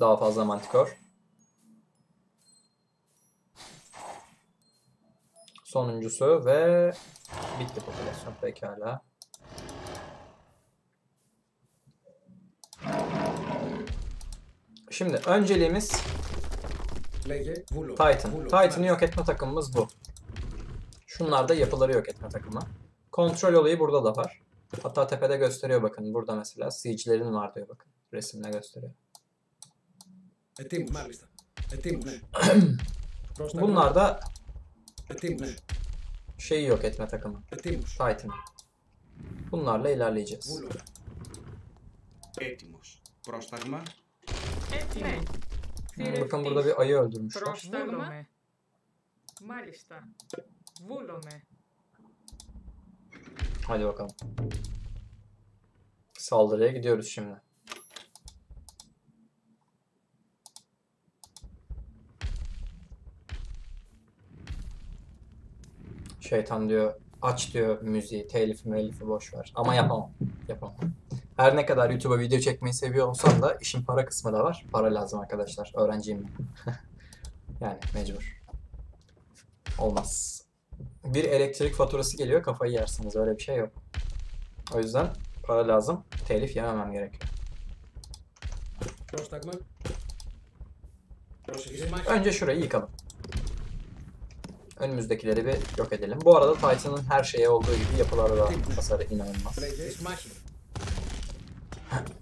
Daha fazla mantikor. Sonuncusu ve bitti popülasyon pekala. Şimdi önceliğimiz Titan. Titan'ı yok etme takımımız bu. Şunlar da yapıları yok etme takımı. Kontrol olayı burada da var. Hatta tepede gösteriyor bakın. Burada mesela siege'lerin var diyor bakın. Resimle gösteriyor. Bunlar da Timur. Şeyi yok etme takımı. Timur. Titan. Bunlarla ilerleyeceğiz. Etimos. Prostagma. Hmm, bakın burada bir ayı öldürmüşler. Malista. Vulome. Hadi bakalım. Saldırıya gidiyoruz şimdi. Şeytan diyor aç diyor müziği, telifi melifi boş ver. Ama yapamam. Yapamam. Her ne kadar YouTube'a video çekmeyi seviyor olsam da işin para kısmı da var. Para lazım arkadaşlar. Öğrenciyim yani mecbur. Olmaz. Bir elektrik faturası geliyor kafayı yersiniz. Öyle bir şey yok. O yüzden para lazım. Telif yememem gerekiyor. Önce şurayı yıkalım. Önümüzdekileri bir yok edelim. Bu arada Titan'ın her şeye olduğu gibi yapılara da hasarı inanılmaz.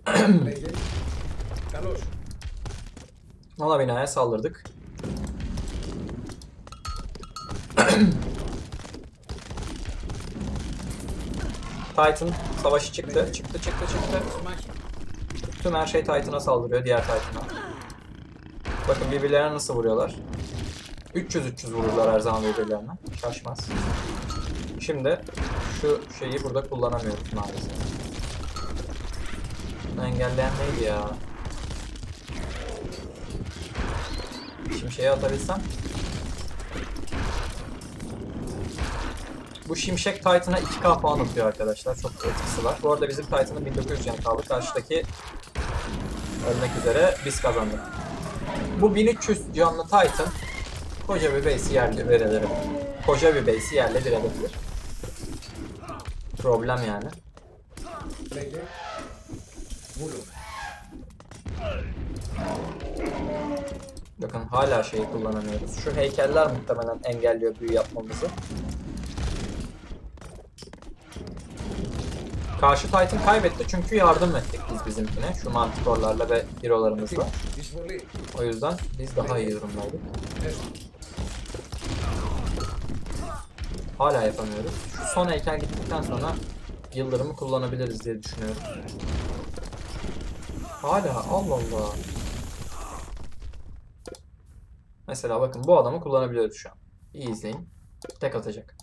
Ana binaya saldırdık. Titan savaşı çıktı. Çıktı çıktı çıktı. Tüm her şey Titan'a saldırıyor. Diğer Titan'a. Bakın birbirlerine nasıl vuruyorlar. 300-300 vururlar her zaman birbirlerine. Şaşmaz. Şimdi şu şeyi burada kullanamıyoruz maalesef. Engelleyen neydi ya? Şimdi şeyi atabilsem. Bu Şimşek Titan'a 2k puan atıyor arkadaşlar. Çok etkisi var. Bu arada bizim Titan'ın 1900 can kaldı. Karşıdaki ölmek üzere biz kazandık. Bu 1300 canlı Titan Koca bir base'i yerle verebilirim. Koca bir base'i yerle verebilir. Problem yani. Bakın hala şeyi kullanamıyoruz. Şu heykeller muhtemelen engelliyor büyü yapmamızı. Karşı Titan kaybetti çünkü yardım ettik biz bizimkine. Şu mantikorlarla ve hero'larımızla. O yüzden biz daha iyi durumdaydık. Hala yapamıyoruz. Şu son heykel gittikten sonra yıldırımı kullanabiliriz diye düşünüyorum. Hala Allah Allah. Mesela bakın bu adamı kullanabiliyoruz şu an. İyi izleyin. Tek atacak.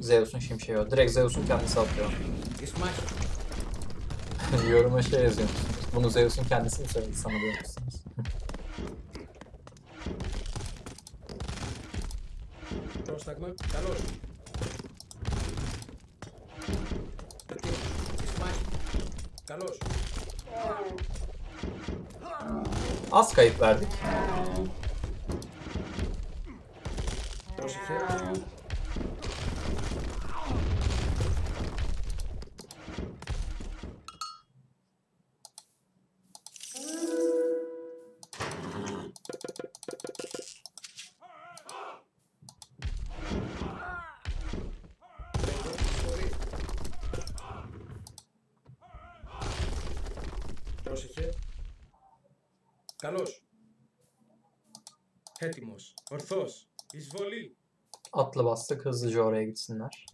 Zeus'un şimşeği o. Direkt Zeus'un kendisi atıyor. Yoruma şey yazıyorum. Bunu Zeus'un kendisi mi söyledi sana diyorsunuz? Καλώς. Ετοίμος. Εις μάχη. Καλώς. Az kayıp verdik. Πρόσεχε. Καλώς. Έτοιμος. Ορθός. Εισβολή. Atlı bastık hızlıca oraya gitsinler.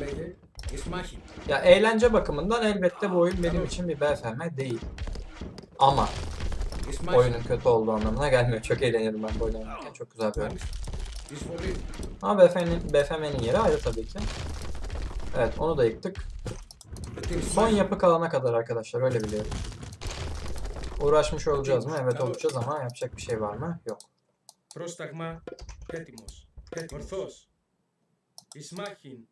Λέγε. Εις μάχη. Ya eğlence bakımından elbette bu oyun benim için bir BFM değil. Ama Εις μάχη. oyunun kötü olduğu anlamına gelmiyor. Çok eğlenirim ben bu oyunu oynarken. Çok güzel bir oyun. Μάλιστα. Εισβολή. Ama BFM'nin BFM'nin yeri ayrı tabii ki. Evet onu da yıktık. Ετοίμος. Son yapı kalana kadar arkadaşlar öyle biliyorum. Uğraşmış olacağız mı? Evet olacağız ama yapacak bir şey var mı? Yok. Πρόσταγμα. Έτοιμος. Ορθός. Εις μάχην.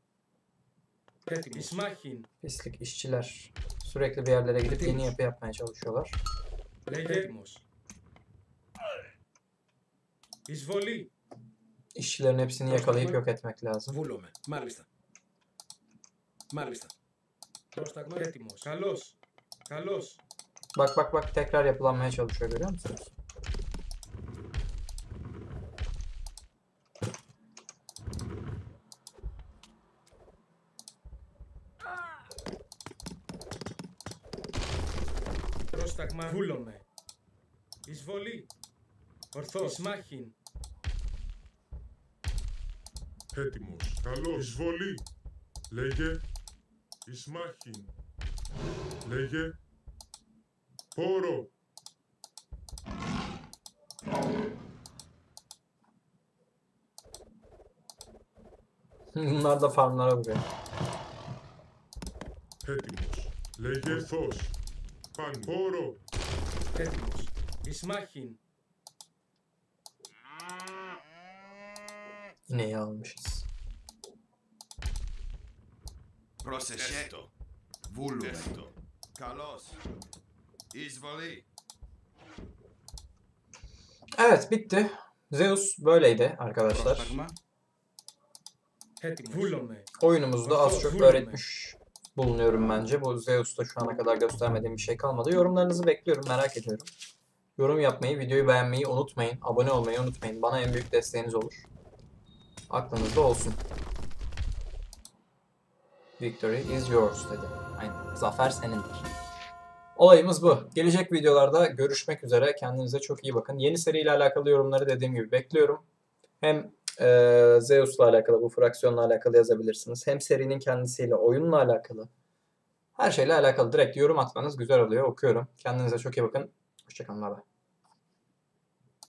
Έτοιμος. Εις μάχην. Pislik işçiler sürekli bir yerlere gidip yeni yapı yapmaya çalışıyorlar. Λέγε. Έτοιμος. Εισβολή. İşçilerin hepsini yakalayıp yok etmek lazım. Βούλομαι. Μάλιστα. Μάλιστα. Πρόσταγμα. Έτοιμος. Καλώς. Καλώς. Bak bak bak tekrar yapılanmaya çalışıyor görüyor musunuz? Πρόσταγμα. Βούλομαι. Εισβολή. Ορθός. Εις μάχην. Έτοιμος. Καλώς. Εισβολή. Λέγε. Εις μάχην. Λέγε. Πόρο. Bunlar da farmlara vuruyor. Έτοιμος. Λέγε. Ορθός. Πάνω. Πόρο. Έτοιμος. Εις μάχην. Yine iyi almışız. Προσεσέτο. Βούλουμε. Καλώς. Εισβολή. Evet bitti. Zeus böyleydi arkadaşlar. Πρόσταγμα. Έτοιμος. Βούλομαι. Oyunumuzda az çok Vurma. öğretmiş bulunuyorum bence. Bu Zeus'ta şu ana kadar göstermediğim bir şey kalmadı. Yorumlarınızı bekliyorum, merak ediyorum. Yorum yapmayı, videoyu beğenmeyi unutmayın. Abone olmayı unutmayın. Bana en büyük desteğiniz olur. Aklınızda olsun. Victory is yours dedi. Aynen. Zafer senindir. Olayımız bu. Gelecek videolarda görüşmek üzere. Kendinize çok iyi bakın. Yeni seriyle alakalı yorumları dediğim gibi bekliyorum. Hem ee, Zeus'la alakalı, bu fraksiyonla alakalı yazabilirsiniz. Hem serinin kendisiyle, oyunla alakalı. Her şeyle alakalı direkt yorum atmanız güzel oluyor. Okuyorum. Kendinize çok iyi bakın. Hoşçakalın. Bay.